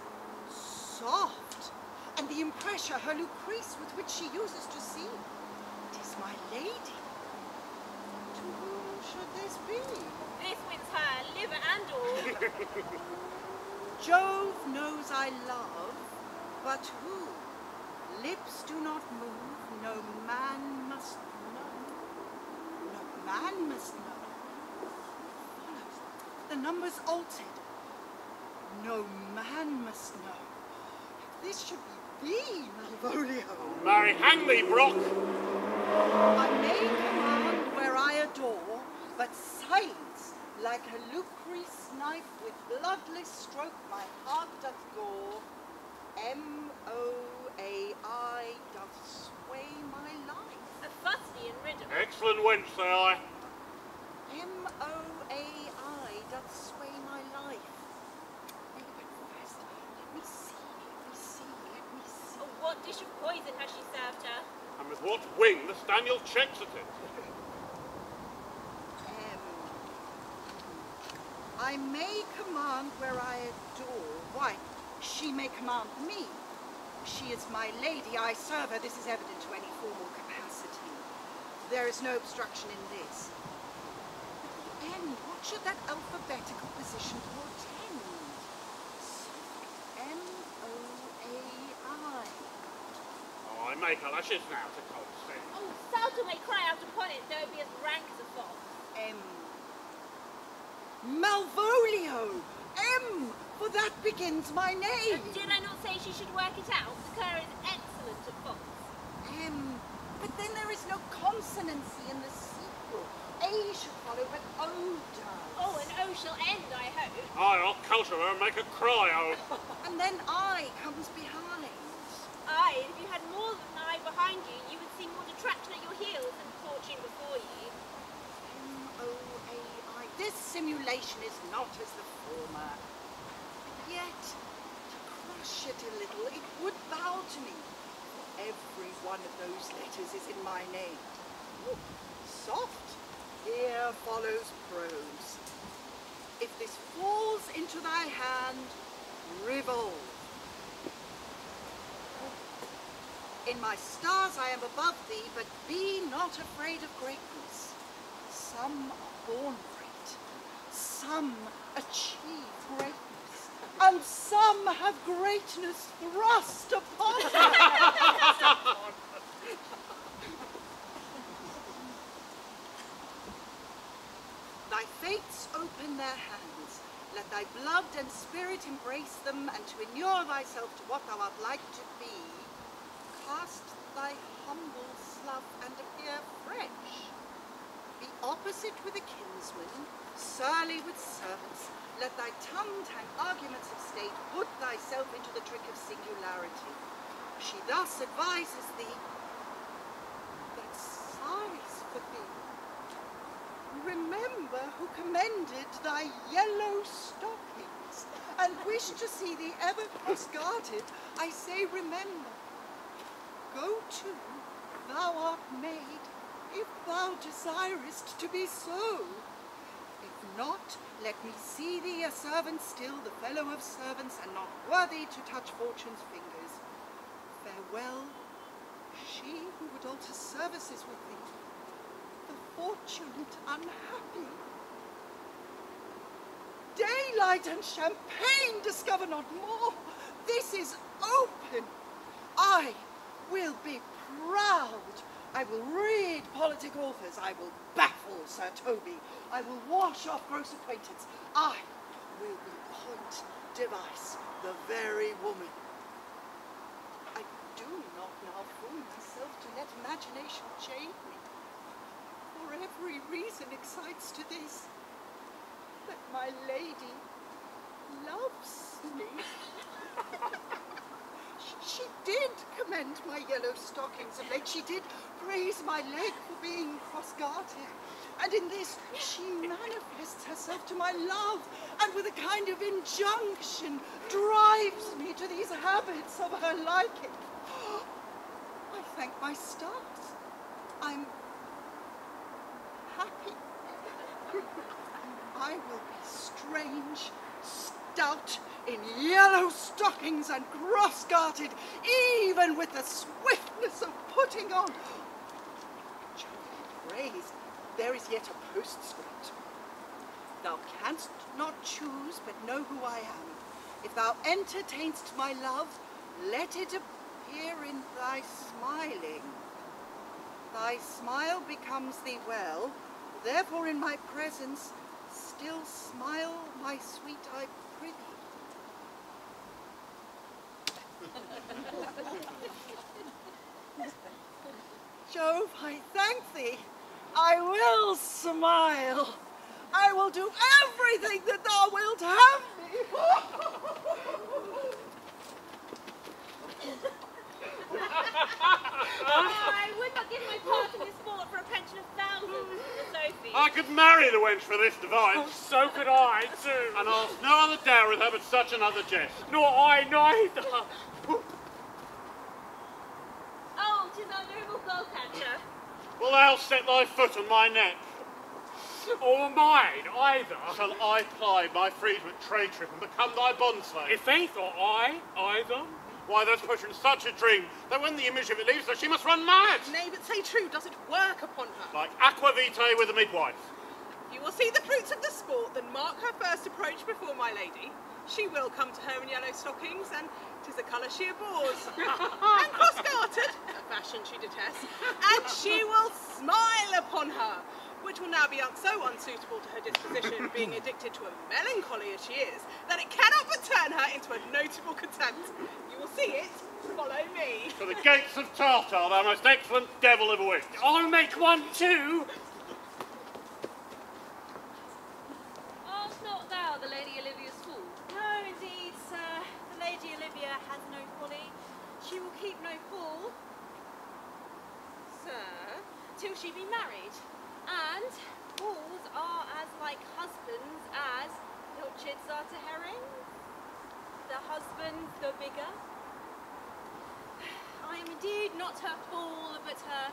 soft, and the impressure her Lucrece with which she uses to see, it is my lady. To whom should this be? This wins her, liver and all. Jove knows I love, but who? Lips do not move, no man must know. No man must know. The number's altered. No man must know. This should be thee, Malvolio. Marry, hang thee, Brock! I may command where I adore, but silence, like a Lucrece knife with bloodless stroke, my heart doth gore. M-O-A-I doth sway my life. A fustian riddle. Excellent wench, say I. M-O-A-I doth sway my life. May first. Let me see, let me see, let me see. Oh, what dish of poison has she served her? And with what wing the Staniel checks at it? M. I may command where I adore. Why, she may command me. She is my lady. I serve her. This is evident to any formal capacity. There is no obstruction in this. But the end, what should that alphabetical position portend? M-O-A-I. Oh, I make her lashes now to condescend. Oh, Sowter may cry out upon it, though it be as rank as a fox. M. Malvolio! M! For that begins my name! Did I not say she should work it out? The cur is excellent at fox. M. But then there is no consonancy in the sequel. A should follow, but O does. Oh, and O shall end, I hope. Aye, I'll culture her and make her cry, oh. And then I comes behind. Aye, and if you had more than an eye behind you, you would see more detraction at your heels than fortune before you. M-O-A-I. This simulation is not as the former. Yet, to crush it a little, it would bow to me. Every one of those letters is in my name. Soft, here follows prose. If this falls into thy hand, revolve. In my stars I am above thee, but be not afraid of greatness. Some are born great, some achieve greatness, and some have greatness thrust upon them. Thy fates open their hands. Let thy blood and spirit embrace them, and to inure thyself to what thou art like to be, cast thy humble slough and appear fresh. Be opposite with a kinsman, surly with servants. Let thy tongue-tang arguments of state put thyself into the trick of singularity. She thus advises thee, but sighs for thee. Remember who commended thy yellow stockings and wished to see thee ever cross-gartered. I say remember. Go to, thou art made, if thou desirest to be so. If not, let me see thee a servant still, the fellow of servants, and not worthy to touch fortune's fingers. Farewell, she who would alter services with thee the fortunate unhappy. Daylight and champain discover not more. This is open. I will be proud. I will read politic authors. I will baffle Sir Toby. I will wash off gross acquaintance. I will be point device, the very woman. I do not now fool myself to let imagination chain me for every reason excites to this, that my lady loves me. she, she did commend my yellow stockings of late. She did praise my leg for being cross-gartered. And in this, she manifests herself to my love, and with a kind of injunction, drives me to these habits of her liking. I thank my stars. I'm happy. I will be strange, stout, in yellow stockings and cross-gartered, even with the swiftness of putting on. Praise, there is yet a postscript. Thou canst not choose, but know who I am. If thou entertainst my love, let it appear in thy smiling. Thy smile becomes thee well, therefore in my presence still smile, my sweet, I prithee. Jove, I thank thee. I will smile. I will do everything that thou wilt have me. I would not give my part in this sport for a pension of thousands Sophy. I could marry the wench for this device. Oh, so could I, too. and ask no other dower with her but such another jest. Nor I neither. Oh, tis our noble goal catcher. Will thou set thy foot on my neck? Or mine, either. Shall I ply my freedman trade trip and become thy bondslave? If faith or I, either. Why, those put her in such a dream that when the image of it leaves her, she must run mad, Nay, but say true, does it work upon her? like aqua vitae with a midwife. You will see the fruits of the sport, then mark her first approach before my lady. She will come to her in yellow stockings, and 'tis a colour she abhors. and cross-gartered, a fashion she detests, and she will smile upon her, which will now be un- so unsuitable to her disposition, being addicted to a melancholy as she is, that it cannot but turn her into a notable contempt. You will see it. Follow me. To the gates of Tartar, thou most excellent devil of a witch. I'll make one too. Art not thou the Lady Olivia's fool? No, indeed, sir. The Lady Olivia has no folly. She will keep no fool. Sir, till she be married. And fools are as like husbands as pilchards are to herrings. The husband the bigger. I am indeed not her fool, but her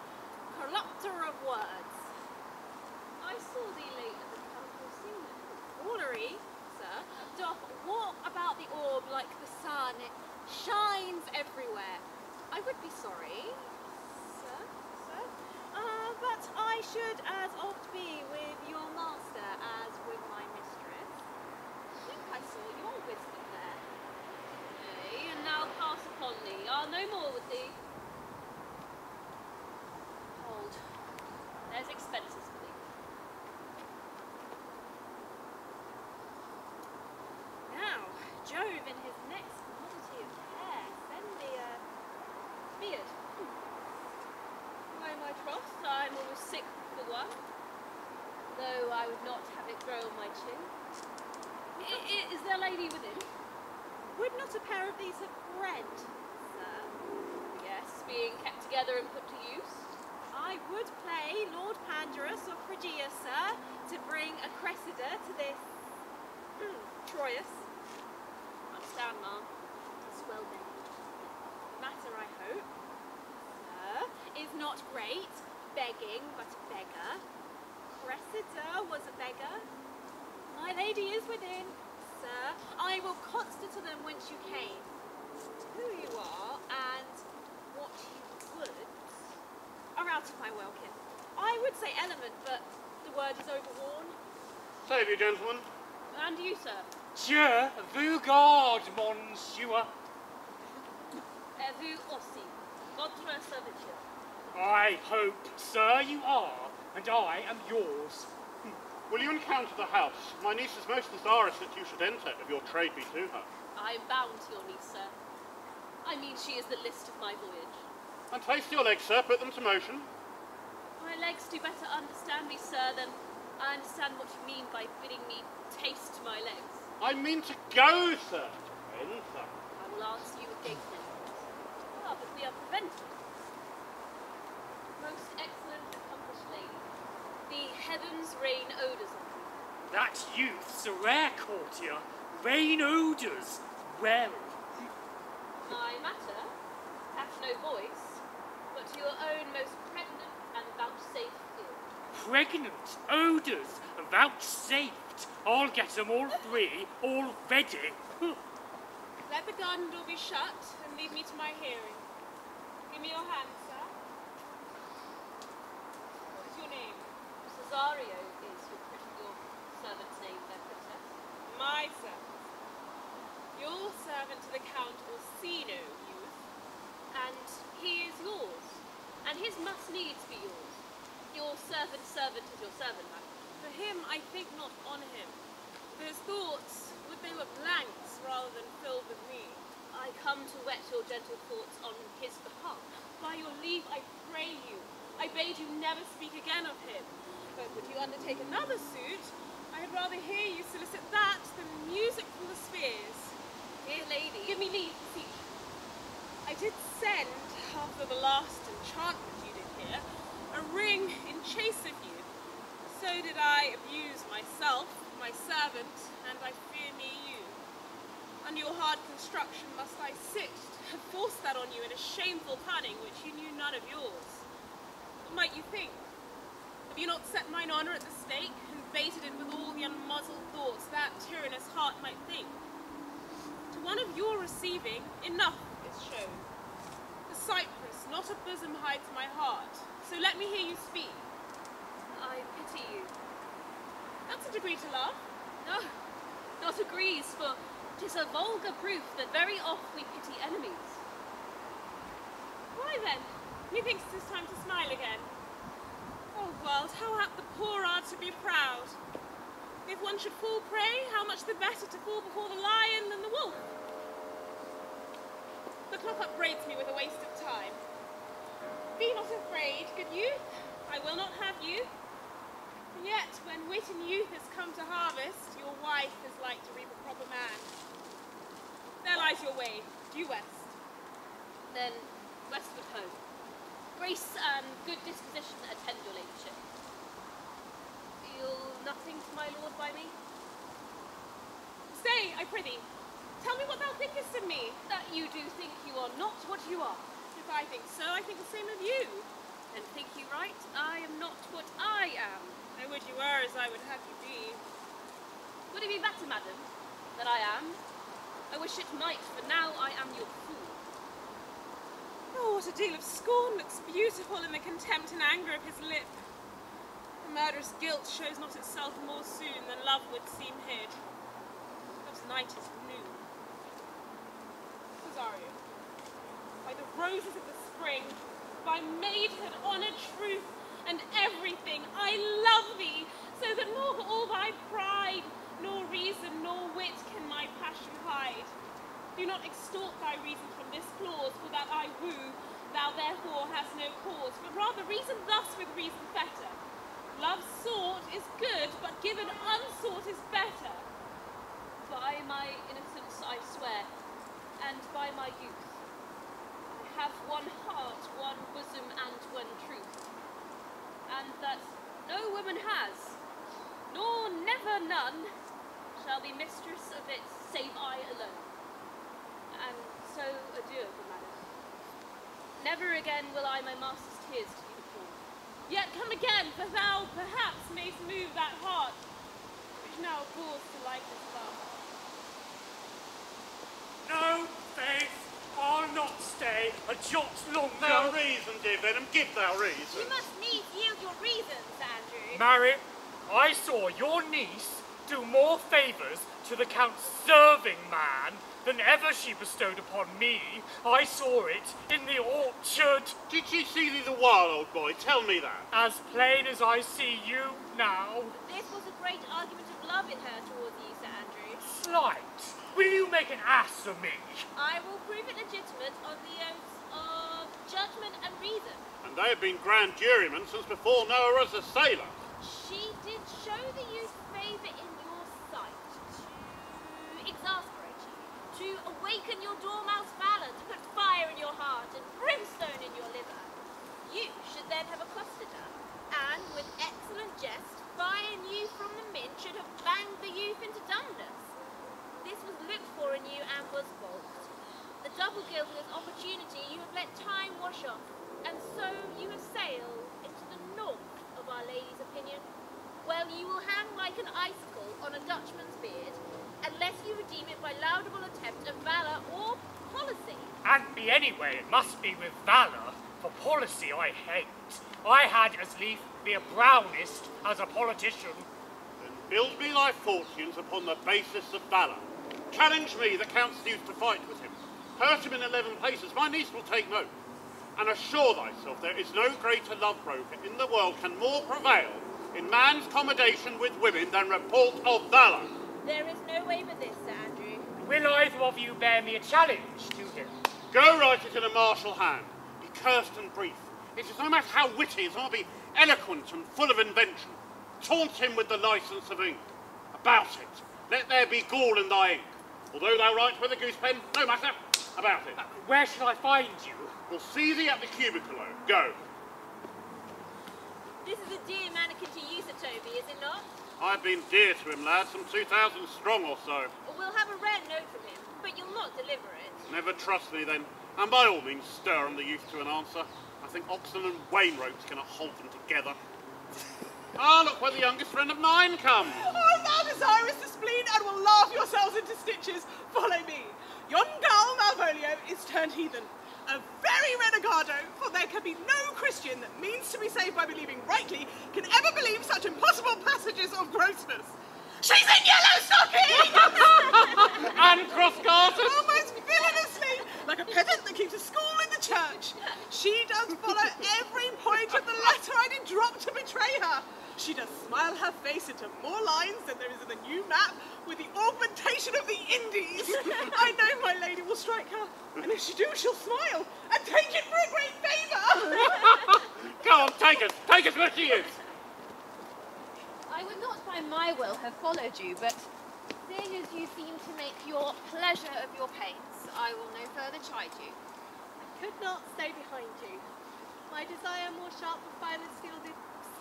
corrupter of words. I saw thee late at the Orsino. Foolery, sir. Doth what about the orb like the sun? It shines everywhere. I would be sorry, sir, sir. Uh, but I should as oft be with your master as with my mistress. I think I saw your wisdom there. Nay, and now pass upon thee. I'll no more with thee. Hold. There's expenses for thee. Now, Jove in his next commodity of hair, send me a beard. Hmm. By my troth, I'm almost sick for one, though I would not have it grow on my chin. I- i- is there a lady within? Would not a pair of these have bred, sir? Yes, being kept together and put to use. I would play Lord Pandarus of Phrygia, sir, to bring a Cressida to this hmm, Troilus. Understand, ma'am. It's well made. The matter, I hope, sir, is not great, begging, but a beggar. Cressida was a beggar. My lady is within, sir. I will consta to them whence you came, who you are, and what you would are out of my welkin. I would say element, but the word is overworn. Save you, gentlemen. And you, sir. Je vous garde, monsieur. Et vous aussi. Votre serviteur. I hope, sir, you are, and I am yours. Will you encounter the house? My niece is most desirous that you should enter, if your trade be to her. I am bound to your niece, sir. I mean, she is the list of my voyage. And taste your legs, sir, put them to motion. My legs do better understand me, sir, than I understand what you mean by bidding me taste my legs. I mean to go, sir. To enter. I will answer you again. Ah, but we are prevented. Most excellent, accomplished lady, the heavens rain odours on you. That youth's a rare courtier, Rain odours, wary. My matter hath no voice, but your own most pregnant and vouchsafed ear. Pregnant odours, vouchsafed. I'll get 'em all three, already. Let the garden door be shut and leave me to my hearing. Give me your hand, sir. What is your name? Cesario is your, your servant's name, their princess. My servant. Your servant to the Count Orsino, youth. And he is yours, and his must needs be yours. Your servant's servant is your servant, madam. For him, I think not on him. For his thoughts, would they were blanks rather than filled with me. I come to wet your gentle thoughts on his behalf. By your leave, I pray you. I bade you never speak again of him. But would you undertake another suit, I had rather hear you solicit that than music from the spheres. Dear lady, Give me leave to speak. I did send, after the last enchantment you did here, a ring in chase of you. So did I abuse myself, my servant, and I fear me you. On your hard construction must I sit, to have forced that on you in a shameful cunning which you knew none of yours. What might you think? Have you not set mine honour at the stake, and baited it with all the unmuzzled thoughts that tyrannous heart might think? To one of your receiving, enough is shown. The cypress, not a bosom hides my heart, so let me hear you speak. I pity you. That's a degree to laugh. No, not agrees, for 'tis a vulgar proof that very oft we pity enemies. Why then? Methinks 'tis time to smile again. Oh world, how apt the poor are to be proud. If one should fall prey, how much the better to fall before the lion than the wolf. The clock upbraids me with a waste of time. Be not afraid, good youth. I will not have you. Yet, when wit and youth has come to harvest, your wife is like to reap a proper man. There lies your way, due west. Then westward home. Grace and good disposition attend your ladyship. Feel nothing to my lord by me? Stay, I prithee. Tell me what thou thinkest of me. That you do think you are not what you are. If I think so, I think the same of you. And think you right, I am not what I am. I would you were as I would have you be. Would it be better, madam, that I am? I wish it might, for now I am your fool. Oh, what a deal of scorn looks beautiful in the contempt and anger of his lip. The murderous guilt shows not itself more soon than love would seem hid. Love's night is noon. Cesario, by the roses of the spring, by maidhood, honour, truth, and everything, I love thee, so that nor all thy pride, nor reason, nor wit can my passion hide. Do not extort thy reason from this clause, for that I woo, thou therefore hast no cause, but rather reason thus with reason better. Love sought is good, but given unsought is better. By my innocence I swear, and by my youth. I have one heart, one bosom, and one truth. And that no woman has, nor never none, shall be mistress of it save I alone. And so adieu, good madam. Never again will I my master's tears to you pour. Yet come again, for thou perhaps mayst move that heart, which now abhors to like this love. No, Faith, I'll not stay a jot longer. Thou longer. reason, dear Venom, give thou reason. You must needs yield your reasons, Andrew. Mary, I saw your niece do more favours to the Count's serving man than ever she bestowed upon me. I saw it in the orchard, Did she see thee the while, old boy? Tell me that. as plain as I see you now. This was a great argument of love in her towards you, Sir Andrew. Slight, will you make an ass of me? I will prove it legitimate on the oaths of judgment and reason. And they have been grand jurymen since before Noah was a sailor. She did show the youth favour in your sight to exasperate you, to awaken your dormouse valour, to put fire in your heart and brimstone in your liver. You should then have accosted her, and with excellent jest, fine you from the mint should have banged the youth into dumbness. This was looked for in you and was balked. The double guilt of this opportunity you have let time wash off, and so you have sailed into the north of Our Lady's opinion. Well, you will hang like an icicle on a Dutchman's beard, unless you redeem it by laudable attempt of valour or policy. And be anyway, it must be with valour, for policy I hate. I had as lief be a brownist as a politician. Then build me thy fortunes upon the basis of valour. Challenge me, the Count's youth, to fight with him. Hurt him in eleven places, my niece will take note. And assure thyself there is no greater love broker in the world can more prevail in man's commendation with women than report of valour. There is no way but this, Sir Andrew. Will either of you bear me a challenge to him? Go write it in a martial hand. Be cursed and brief. It is no matter how witty, it must be eloquent and full of invention. Taunt him with the license of ink. About it. Let there be gall in thy ink. Although thou write with a goose pen, no matter. About it. Where shall I find you? We'll see thee at the cubiculo. Oh. Go. This is a dear mannequin to you, Sir Toby, is it not? I've been dear to him, lad, some 2,000 strong or so. We'll have a rare note from him, but you'll not deliver it. Never trust me then. And by all means, stir on the youth to an answer. I think Oxen and Wainwright's gonna hold them together. Ah, look where the youngest friend of mine comes. Are thou desirous to spleen and will laugh yourselves into stitches? Follow me. Yon girl Malvolio is turned heathen. A very renegado, for there can be no Christian that means to be saved by believing rightly can ever believe such impossible passages of grossness. She's in yellow stockings! and cross-garters. Almost villainously, like a peasant that keeps a school in the church. She does follow every point of the letter I did drop to betray her. She does smile her face into more lines than there is in the new map with the augmentation of the Indies. I know my lady will strike her, and if she do, she'll smile and take it for a great favour. Come on, take us. Take us where she is. I would not by my will have followed you, but seeing as you seem to make your pleasure of your pains, I will no further chide you. I could not stay behind you. My desire more sharp for violent steel did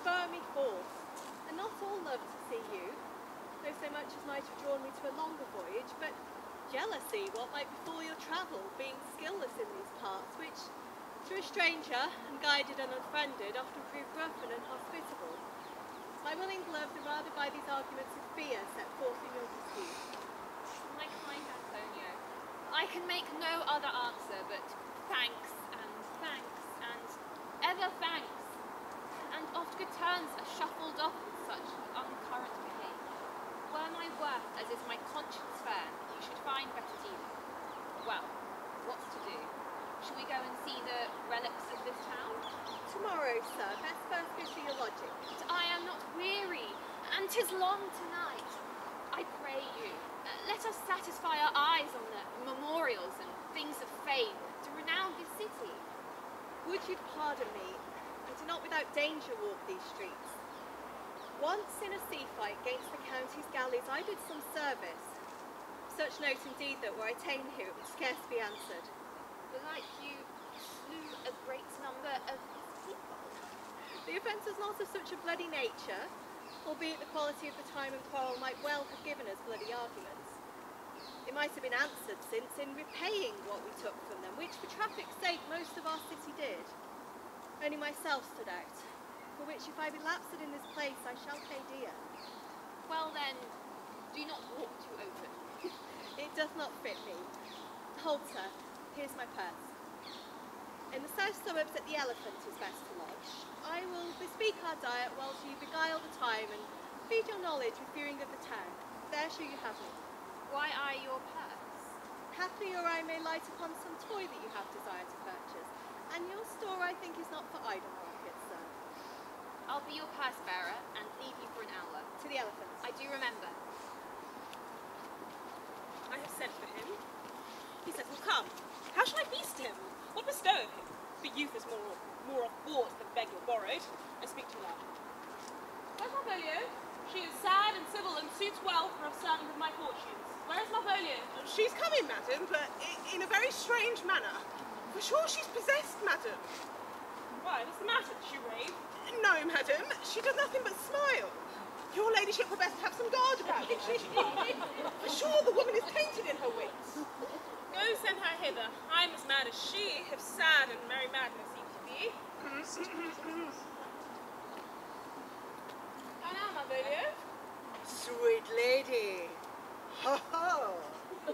spur me forth, and not all love to see you, though so much as might have drawn me to a longer voyage, but jealousy what might befall your travel, being skilless in these parts, which To a stranger, unguided and unfriended, often prove rough and inhospitable. My willing glove are rather by these arguments of fear set forth in your pursuit. My kind Antonio, I can make no other answer but thanks and thanks and ever thanks. And oft good turns are shuffled off with such uncurrent behaviour. Were my worth as is my conscience fair, you should find better dealing. Well, what's to do? Shall we go and see the relics of this town? Tomorrow, sir, best first go to your lodging. But I am not weary, and 'tis long tonight. I pray you, uh, let us satisfy our eyes on the memorials and things of fame to renown this city. Would you pardon me? Not without danger walk these streets. Once in a sea fight against the county's galleys, I did some service. Such note indeed that were I ta'en here, it would scarce be answered. Belike you slew a great number of people. The offence was not of such a bloody nature, albeit the quality of the time and quarrel might well have given us bloody arguments. It might have been answered since in repaying what we took from them, which for traffic's sake most of our city did. Only myself stood out, for which if I be lapsed in this place I shall pay dear. Well then, do not walk too open. It doth not fit me. Hold, sir, here's my purse. In the south suburbs at the Elephant is best to lodge. I will bespeak our diet whilst you beguile the time and feed your knowledge with viewing of the town. There shall you have me. Why I your purse? Haply or I may light upon some toy that you have desire to purchase, and your store I think is not for idle markets, sir. I'll be your purse bearer and leave you for an hour. To the Elephant. I do remember. I have sent for him. He says, well come, how shall I feast him? What bestow of him? For youth is more, more of bought than begged or borrowed. I speak to love. Where's Malvolio? She is sad and civil and suits well for a servant of my fortunes. Where is Malvolio? She's coming, madam, but i- in a very strange manner. For sure she's possessed, madam. Why, what's the matter? Does she rave? No, madam, she does nothing but smile. Your ladyship were best have some guard about her. For sure the woman is tainted in her wits. Go send her hither. I'm as mad as she, if sad and merry madness seem to be. How now, Malvolio? Sweet lady. Ha ha.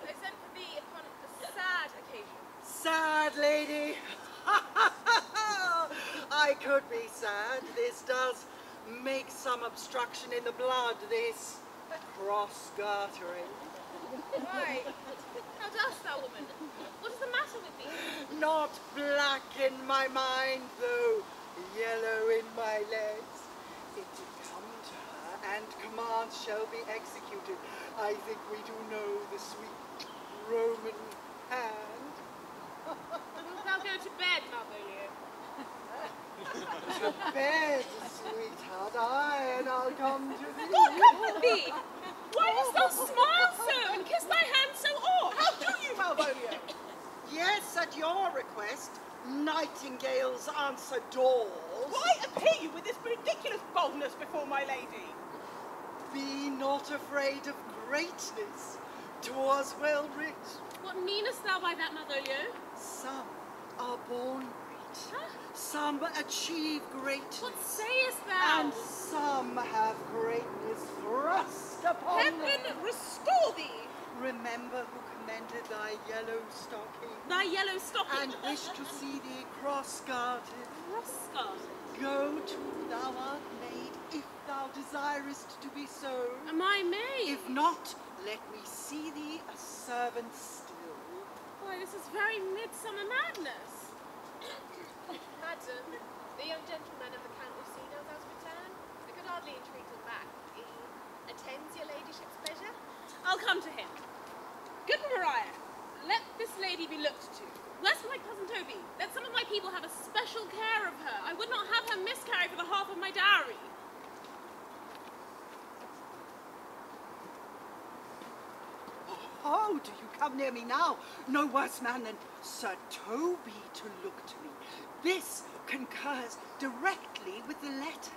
I sent for thee upon a sad occasion. Sad lady. I could be sad. This does make some obstruction in the blood, this cross gartering. Why? How dost thou, woman? What is the matter with thee? Not black in my mind, though yellow in my legs. It did come to her, and commands shall be executed. I think we do know the sweet Roman hand. Wilt thou go to bed, Malvolio? To bed, sweetheart, aye, and I'll come to thee. God comfort thee! Why dost thou smile so and kiss thy hand so oft? How do you, Malvolio? Yes, at your request, nightingales answer doors. Why appear you with this ridiculous boldness before my lady? Be not afraid of greatness. 'Twas well writ. What meanest thou by that, Malvolio? Some are born great. Huh? Some achieve greatness. What sayest thou? And some have greatness thrust upon Heaven them. restore thee! Remember who commended thy yellow stocking, Thy yellow stocking. and wish to see thee cross-gartered. Cross-gartered. Go to, thou art made, if thou desirest to be so. Am I maid? If not, let me see thee a servant still. Why, this is very midsummer madness. Madam, the young gentleman of the Count of Orsino's has returned. I could hardly entreat him back. He attends your ladyship's pleasure. I'll come to him. Good Maria, let this lady be looked to. Where's my cousin Toby? Let some of my people have a special care of her. I would not have her miscarry for the half of my dowry. Oh, do you come near me now? No worse man than Sir Toby to look to me. This concurs directly with the letter.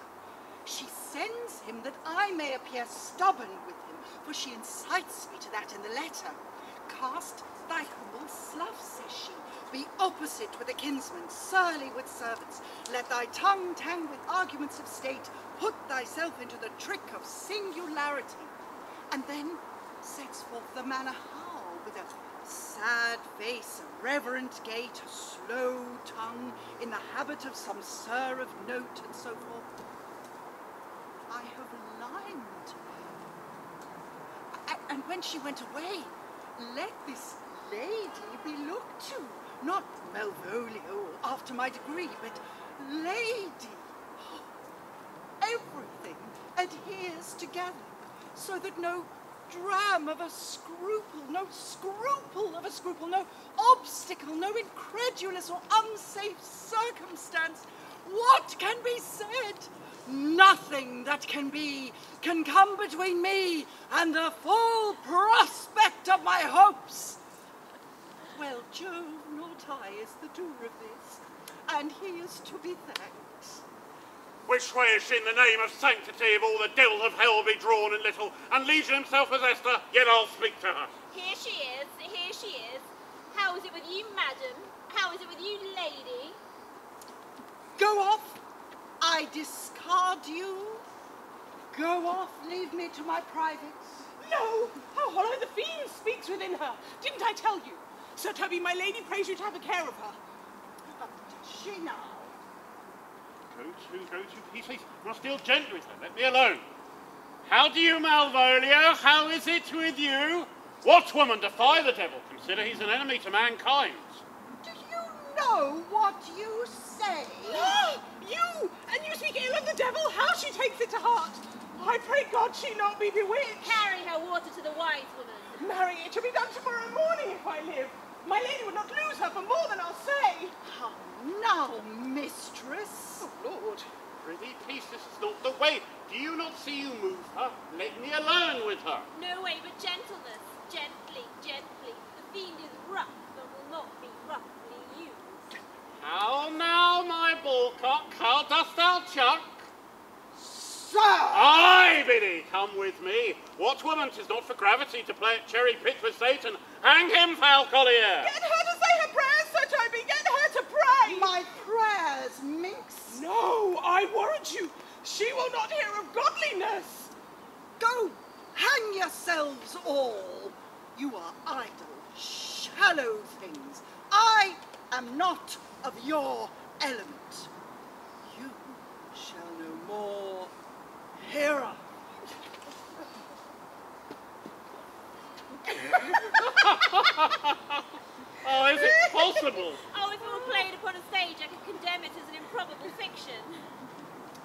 She sends him that I may appear stubborn with him, for she incites me to that in the letter. Cast thy humble slough, says she. Be opposite with a kinsman, surly with servants. Let thy tongue tang with arguments of state. Put thyself into the trick of singularity. And then sets forth the manner how, with a sad face, a reverent gait, a slow tongue, in the habit of some sir of note, and so forth. I have limed her. And when she went away, let this lady be looked to, not Malvolio after my degree, but lady. Everything adheres together, so that no dram of a scruple, no scruple of a scruple, no obstacle, no incredulous or unsafe circumstance, what can be said? Nothing that can be can come between me and the full prospect of my hopes. Well, Jove, not I, is the doer of this, and he is to be thanked. Which way is she in the name of sanctity of all the devils of hell be drawn in little, and Legion himself possessed her, yet I'll speak to her. Here she is, here she is. How is it with you, madam? How is it with you, lady? Go off, I discard you. Go off, leave me to my privates. No! How hollow the fiend speaks within her! Didn't I tell you? Sir Toby, my lady prays you to have a care of her. But she now. Go to, go to, peace, peace. Must deal gently with her. Let me alone. How do you, Malvolio? How is it with you? What woman defy the devil? Consider he's an enemy to mankind. Do you know what you say? you! And you speak ill of the devil? How she takes it to heart! I pray God she not be bewitched. Carry her water to the wise woman. Marry, it shall be done tomorrow morning if I live. My lady would not lose her for more than I'll say. Oh, How now, mistress? Oh, Lord. Prithee, peace, this is not the way. Do you not see you move her? Let me alone with her. No way but gentleness. Gently, gently. The fiend is rough and will not be roughly used. How now, my bullcock? How dost thou chuck? Sir! Aye, Biddy, come with me. What woman, 'tis not for gravity to play at cherry pit with Satan. Hang him, foul collier. Get her to say her prayers, Sir Toby. Get her to pray. My prayers, minx. No, I warrant you, she will not hear of godliness. Go, hang yourselves all. You are idle, shallow things. I am not of your element. You shall no more hereafter. Oh, is it possible? Oh, if it were played upon a stage, I could condemn it as an improbable fiction.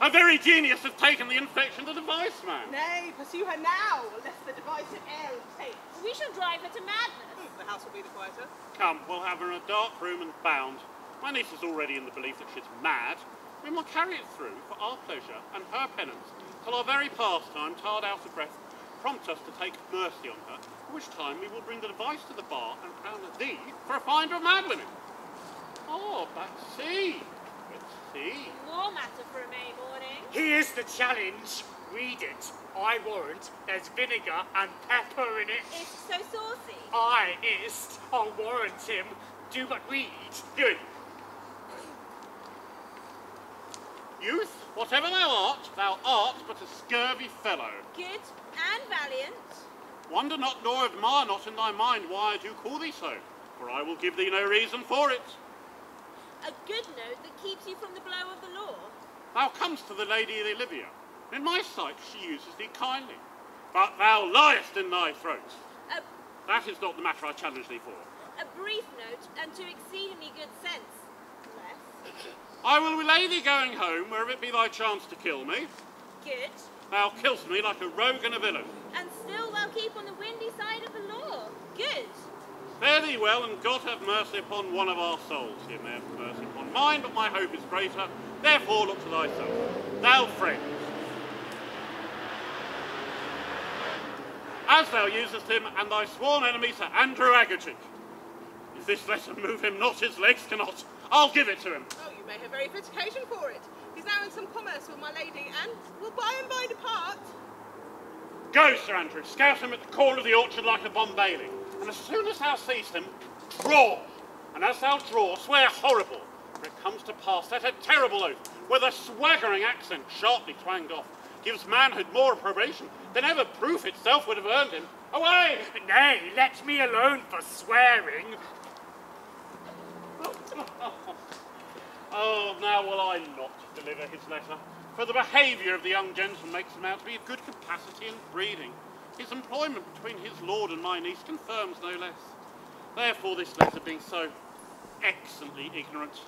A very genius has taken the infection to the vice man. Nay, pursue her now, lest the divisive air take. We shall drive her to madness. Hmm, the house will be the quieter. Come, we'll have her in a dark room and bound. My niece is already in the belief that she's mad. We will carry it through for our pleasure and her penance till our very pastime, tired out of breath, prompt us to take mercy on her, at which time we will bring the device to the bar and crown thee for a finder of mad women. Oh, but see, but see. More matter for a May morning. Here's the challenge. Read it. I warrant there's vinegar and pepper in it. It's so saucy. I ist. I'll warrant him. Do but read. Good. Youth, whatever thou art, thou art but a scurvy fellow. Good and valiant. Wonder not nor admire not in thy mind why I do call thee so, for I will give thee no reason for it. A good note that keeps you from the blow of the law. Thou comest to the Lady Olivia. In my sight she uses thee kindly, but thou liest in thy throat. A, That is not the matter I challenge thee for. a brief note and to exceedingly good sense. Less. I will relay thee going home, wherever it be thy chance to kill me. Good. Thou killst me like a rogue and a villain. And still keep on the windy side of the law. Good. Fare thee well, and God have mercy upon one of our souls. He may have mercy upon mine, but my hope is greater. Therefore look to thyself. Thou friend. As thou usest him, and thy sworn enemy Sir Andrew Aguecheek. If this letter move him not, his legs cannot. I'll give it to him. Oh, you may have very fit occasion for it. He's now in some commerce with my lady, and will by and by depart. Go, Sir Andrew, scout him at the corner of the orchard like a Bombay. And as soon as thou seest him, draw. And as thou draw, swear horrible. For it comes to pass that a terrible oath, with a swaggering accent sharply twanged off, gives manhood more approbation than ever proof itself would have earned him. Away! Nay, let me alone for swearing. oh, now will I not deliver his letter, for the behaviour of the young gentleman makes him out to be of good capacity and breeding. His employment between his lord and my niece confirms no less. Therefore, this letter being so excellently ignorant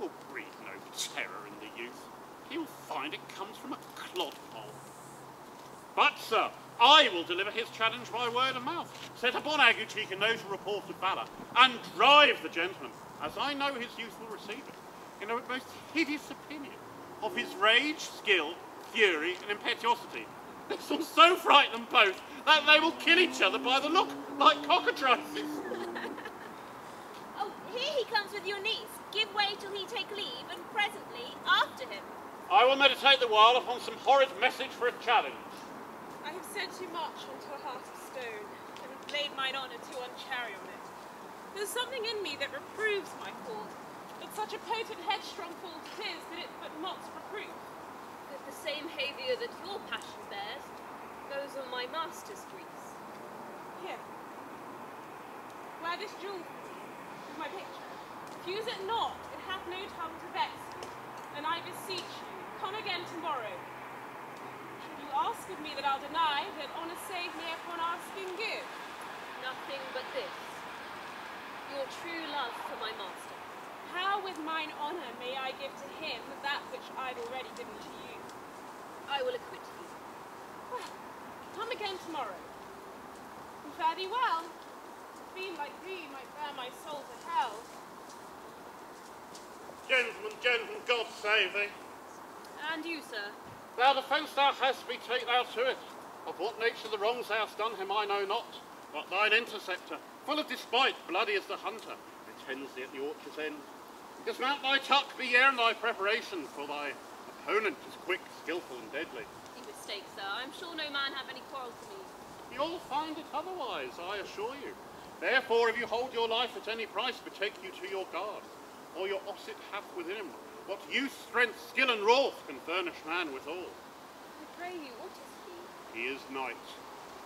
will breed no terror in the youth. He will find it comes from a clodpole. But, sir, I will deliver his challenge by word of mouth, set upon Aguecheek a of report of valour, and drive the gentleman, as I know his youth will receive it, in a most hideous opinion of his rage, skill, fury, and impetuosity. This will so frighten them both that they will kill each other by the look, like cockatrices. oh, here he comes with your niece. Give way till he take leave, and presently after him. I will meditate the while upon some horrid message for a challenge. I have said too much unto a heart of stone, and laid mine honour too unchary on it. There's something in me that reproves my fault, but such a potent headstrong fault it is that it but mots reproof. With the same behaviour that your passion bears, goes on my master's griefs. Here. Wear this jewel with my picture. Fuse it not, it hath no tongue to vex and I beseech you, come again tomorrow, you ask of me that I'll deny, that honour save me upon asking give. Nothing but this. Your true love for my master. How with mine honour may I give to him that which I've already given to you? I will acquit you. Well, come again tomorrow. And fare thee well. A fiend like thee might bear my soul to hell. Gentlemen, gentlemen, God save thee. And you, sir. Thou defence thou hast, betake thou to it. Of what nature the wrongs thou hast done him I know not. But thine interceptor, full of despite, bloody as the hunter, attends thee at the orchard's end. Dismount thy tuck, be ere in thy preparation, for thy opponent is quick, skilful, and deadly. You mistake, sir. I'm sure no man have any quarrel for me. You'll find it otherwise, I assure you. Therefore, if you hold your life at any price, betake you to your guard, or your osset hath within him what youth, strength, skill, and wrath can furnish man withal. I pray you, what is he? He is knight,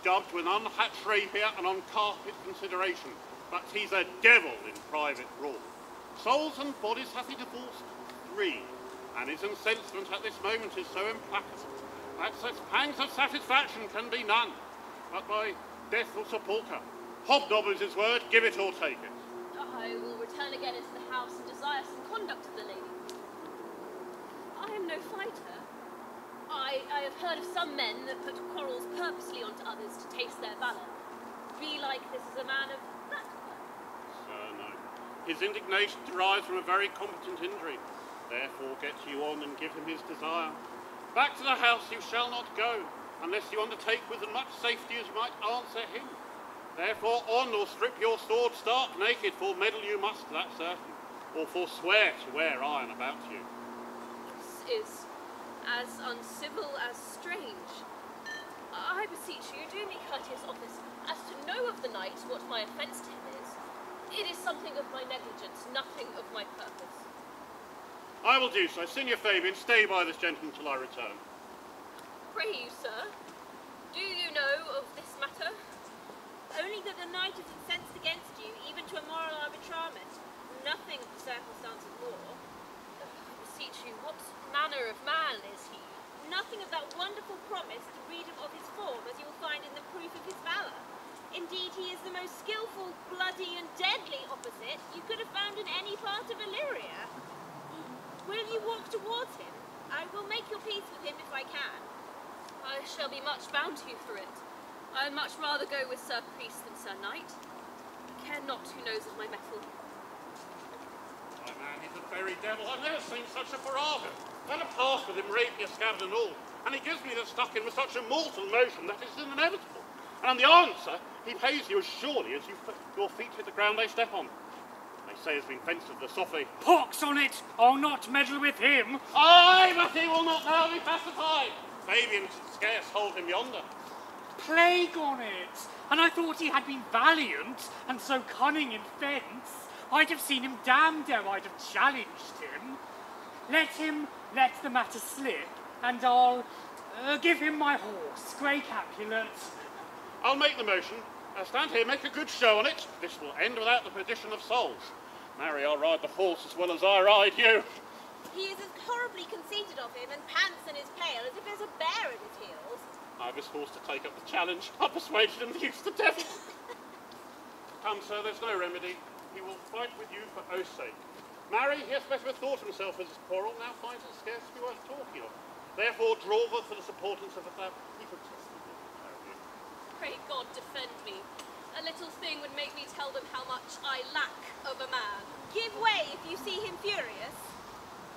dubbed with unhatched rapier and on carpet consideration, but he's a devil in private rule. Souls and bodies hath he divorced three, and his incensement at this moment is so implacable that such pangs of satisfaction can be none, but by death or sepulchre. Hobnob is his word, give it or take it. I will return again into the house and desire some conduct of the lady. I am no fighter. I, I have heard of some men that put quarrels purposely onto others to taste their valour. Be like this is a man of. His indignation derives from a very competent injury. Therefore get you on and give him his desire. Back to the house you shall not go, unless you undertake with as much safety as might answer him. Therefore on or strip your sword stark naked, for meddle you must, that's certain, or forswear to wear iron about you. This is as uncivil as strange. I beseech you, do me courteous office, as to know of the knight what my offence to him. It is something of my negligence, nothing of my purpose. I will do so. Signior Fabian, stay by this gentleman till I return. Pray you, sir, do you know of this matter? Only that the knight is incensed against you, even to a moral arbitrament. Nothing of the circumstances more. I beseech you, what manner of man is he? Nothing of that wonderful promise to read him of his form, as you will find in the proof of his valour. Indeed, he is the most skillful, bloody, and deadly opposite you could have found in any part of Illyria. Will you walk towards him? I will make your peace with him if I can. I shall be much bound to you for it. I would much rather go with Sir Priest than Sir Knight. I Care not who knows of my mettle. My man, he's a very devil. I've never seen such a firago. Let a pass with him, rapier, scabbard and all, and he gives me the stuck in with such a mortal motion that it's inevitable. And the answer, he pays you as surely as you your feet hit the ground they step on. They say has been fenced of the Sophy. Pox on it! I'll not meddle with him. Aye, but he will not now be pacified. Fabian should scarce hold him yonder. plague on it. And I thought he had been valiant and so cunning in fence. I'd have seen him damned ere I'd have challenged him. Let him let the matter slip, and I'll uh, give him my horse, Grey Capilet. I'll make the motion. Uh, stand here, make a good show on it. This will end without the perdition of souls. Marry, I'll ride the horse as well as I ride you. He is as horribly conceited of him and pants in his pail as if there's a bear at his heels. I've his horse to take up the challenge. I persuaded him to use the devil. Come, sir, there's no remedy. He will fight with you for oath's sake. Marry, he has better bethought himself of his quarrel, now finds it scarce to be worth talking of. Therefore, draw for the supportance of the family. He terribly. Pray God defend me. A little thing would make me tell them how much I lack of a man. Give way if you see him furious.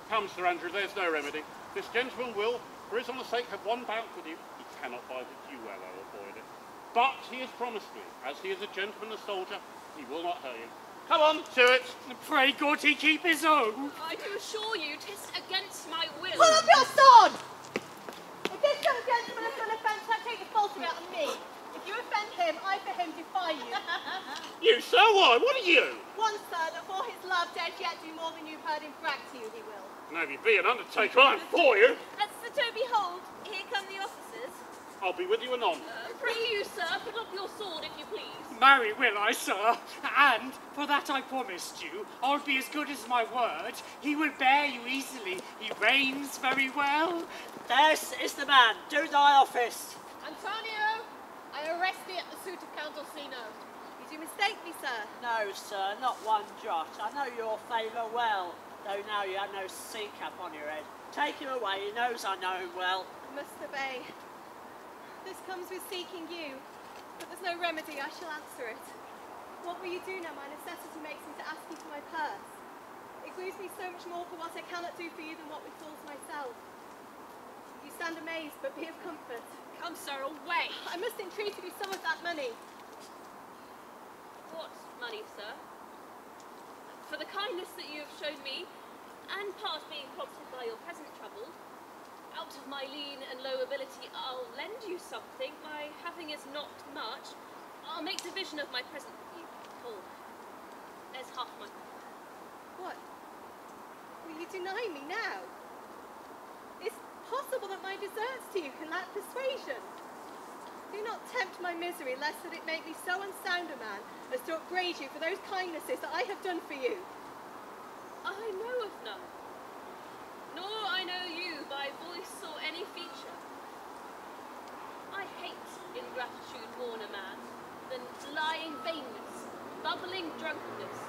Come, Sir Andrew, there's no remedy. This gentleman will, for his honour's sake, have one bout with you. He cannot buy the duello, avoid it. But he has promised me, as he is a gentleman and a soldier, he will not hurt you. Come on, to it. Pray God he keep his own. I do assure you, you, 'tis against my will. Pull up your sword! If this young gentleman has done offence, I take the fault out of me. You offend him, I for him defy you. You, sir, why? What are you? One, sir, that for his love dares yet do more than you've heard him brag to you, he will. Now, if you be an undertaker, I'm for you. As Sir Toby hold, here come the officers. I'll be with you anon. Uh, pray you, sir, put up your sword if you please. Marry will I, sir, and for that I promised you, I'll be as good as my word. He will bear you easily. He reigns very well. This is the man. Do thy office. Antonio, I arrest thee at the suit of Count Orsino. Did You mistake me, sir. No, sir, not one jot. I know your favour well, though now you have no sea cap on your head. Take him away. He knows I know him well. I must obey. This comes with seeking you, but there's no remedy. I shall answer it. What will you do now? My necessity makes me to ask you for my purse. It grieves me so much more for what I cannot do for you than what befalls myself. You stand amazed, but be of comfort. Come, sir, away. I must entreat you some of that money. What money, sir? For the kindness that you have shown me, and part being prompted by your present trouble, out of my lean and low ability, I'll lend you something. My having is not much. I'll make division of my present with you. Hold. There's half my. What? Will you deny me now? Possible that my deserts to you can lack persuasion. Do not tempt my misery, lest that it make me so unsound a man as to upbraid you for those kindnesses that I have done for you. I know of none. Nor I know you by voice or any feature. I hate ingratitude more in a man than lying vainness, bubbling drunkenness,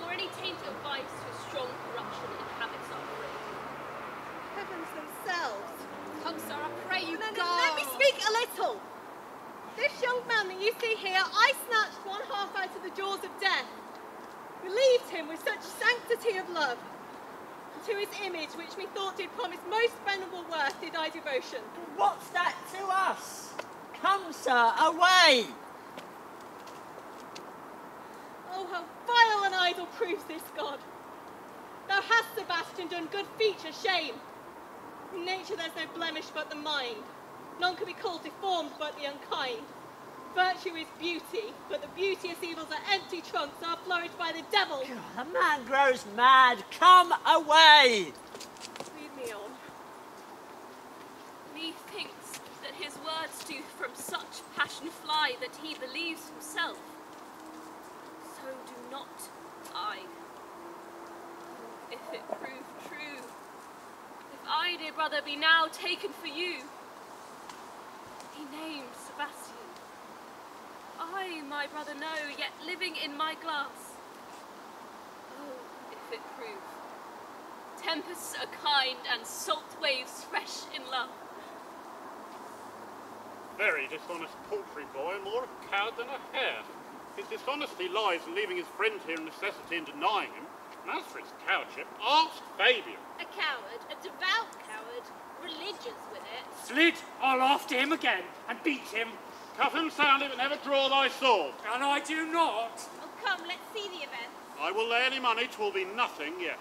or any taint of vice whose strong corruption and great. Heavens themselves. Come, sir, I pray you No, no, go. let me speak a little. This young man that you see here, I snatched one half out of the jaws of death. Relieved him with such sanctity of love. And to his image, which methought did promise most venerable worth, did I devotion. What's that to us? Come, sir, away. Oh, how vile and idle proves this God. Thou hast, Sebastian, done good feature shame. In nature there's no blemish but the mind. None can be called deformed but the unkind. Virtue is beauty, but the beauteous evils are empty trunks, are flourished by the devil. The man grows mad. Come away. Lead me on. Methinks that his words do from such passion fly that he believes himself. So do not I. If it prove true, if I, dear brother, be now taken for you, he named Sebastian. I, my brother, know, yet living in my glass. Oh, if it prove. Tempests are kind and salt waves fresh in love. Very dishonest paltry boy, more a coward than a hare. His dishonesty lies in leaving his friend here in necessity and denying him. And as for his cowardship, ask Fabian. A coward, a devout coward, religious with it. Slid, I'll after him again and beat him. Cuff him soundly, but never draw thy sword. And I do not. Oh, come, let's see the event. I will lay any money, 'twill be nothing yet.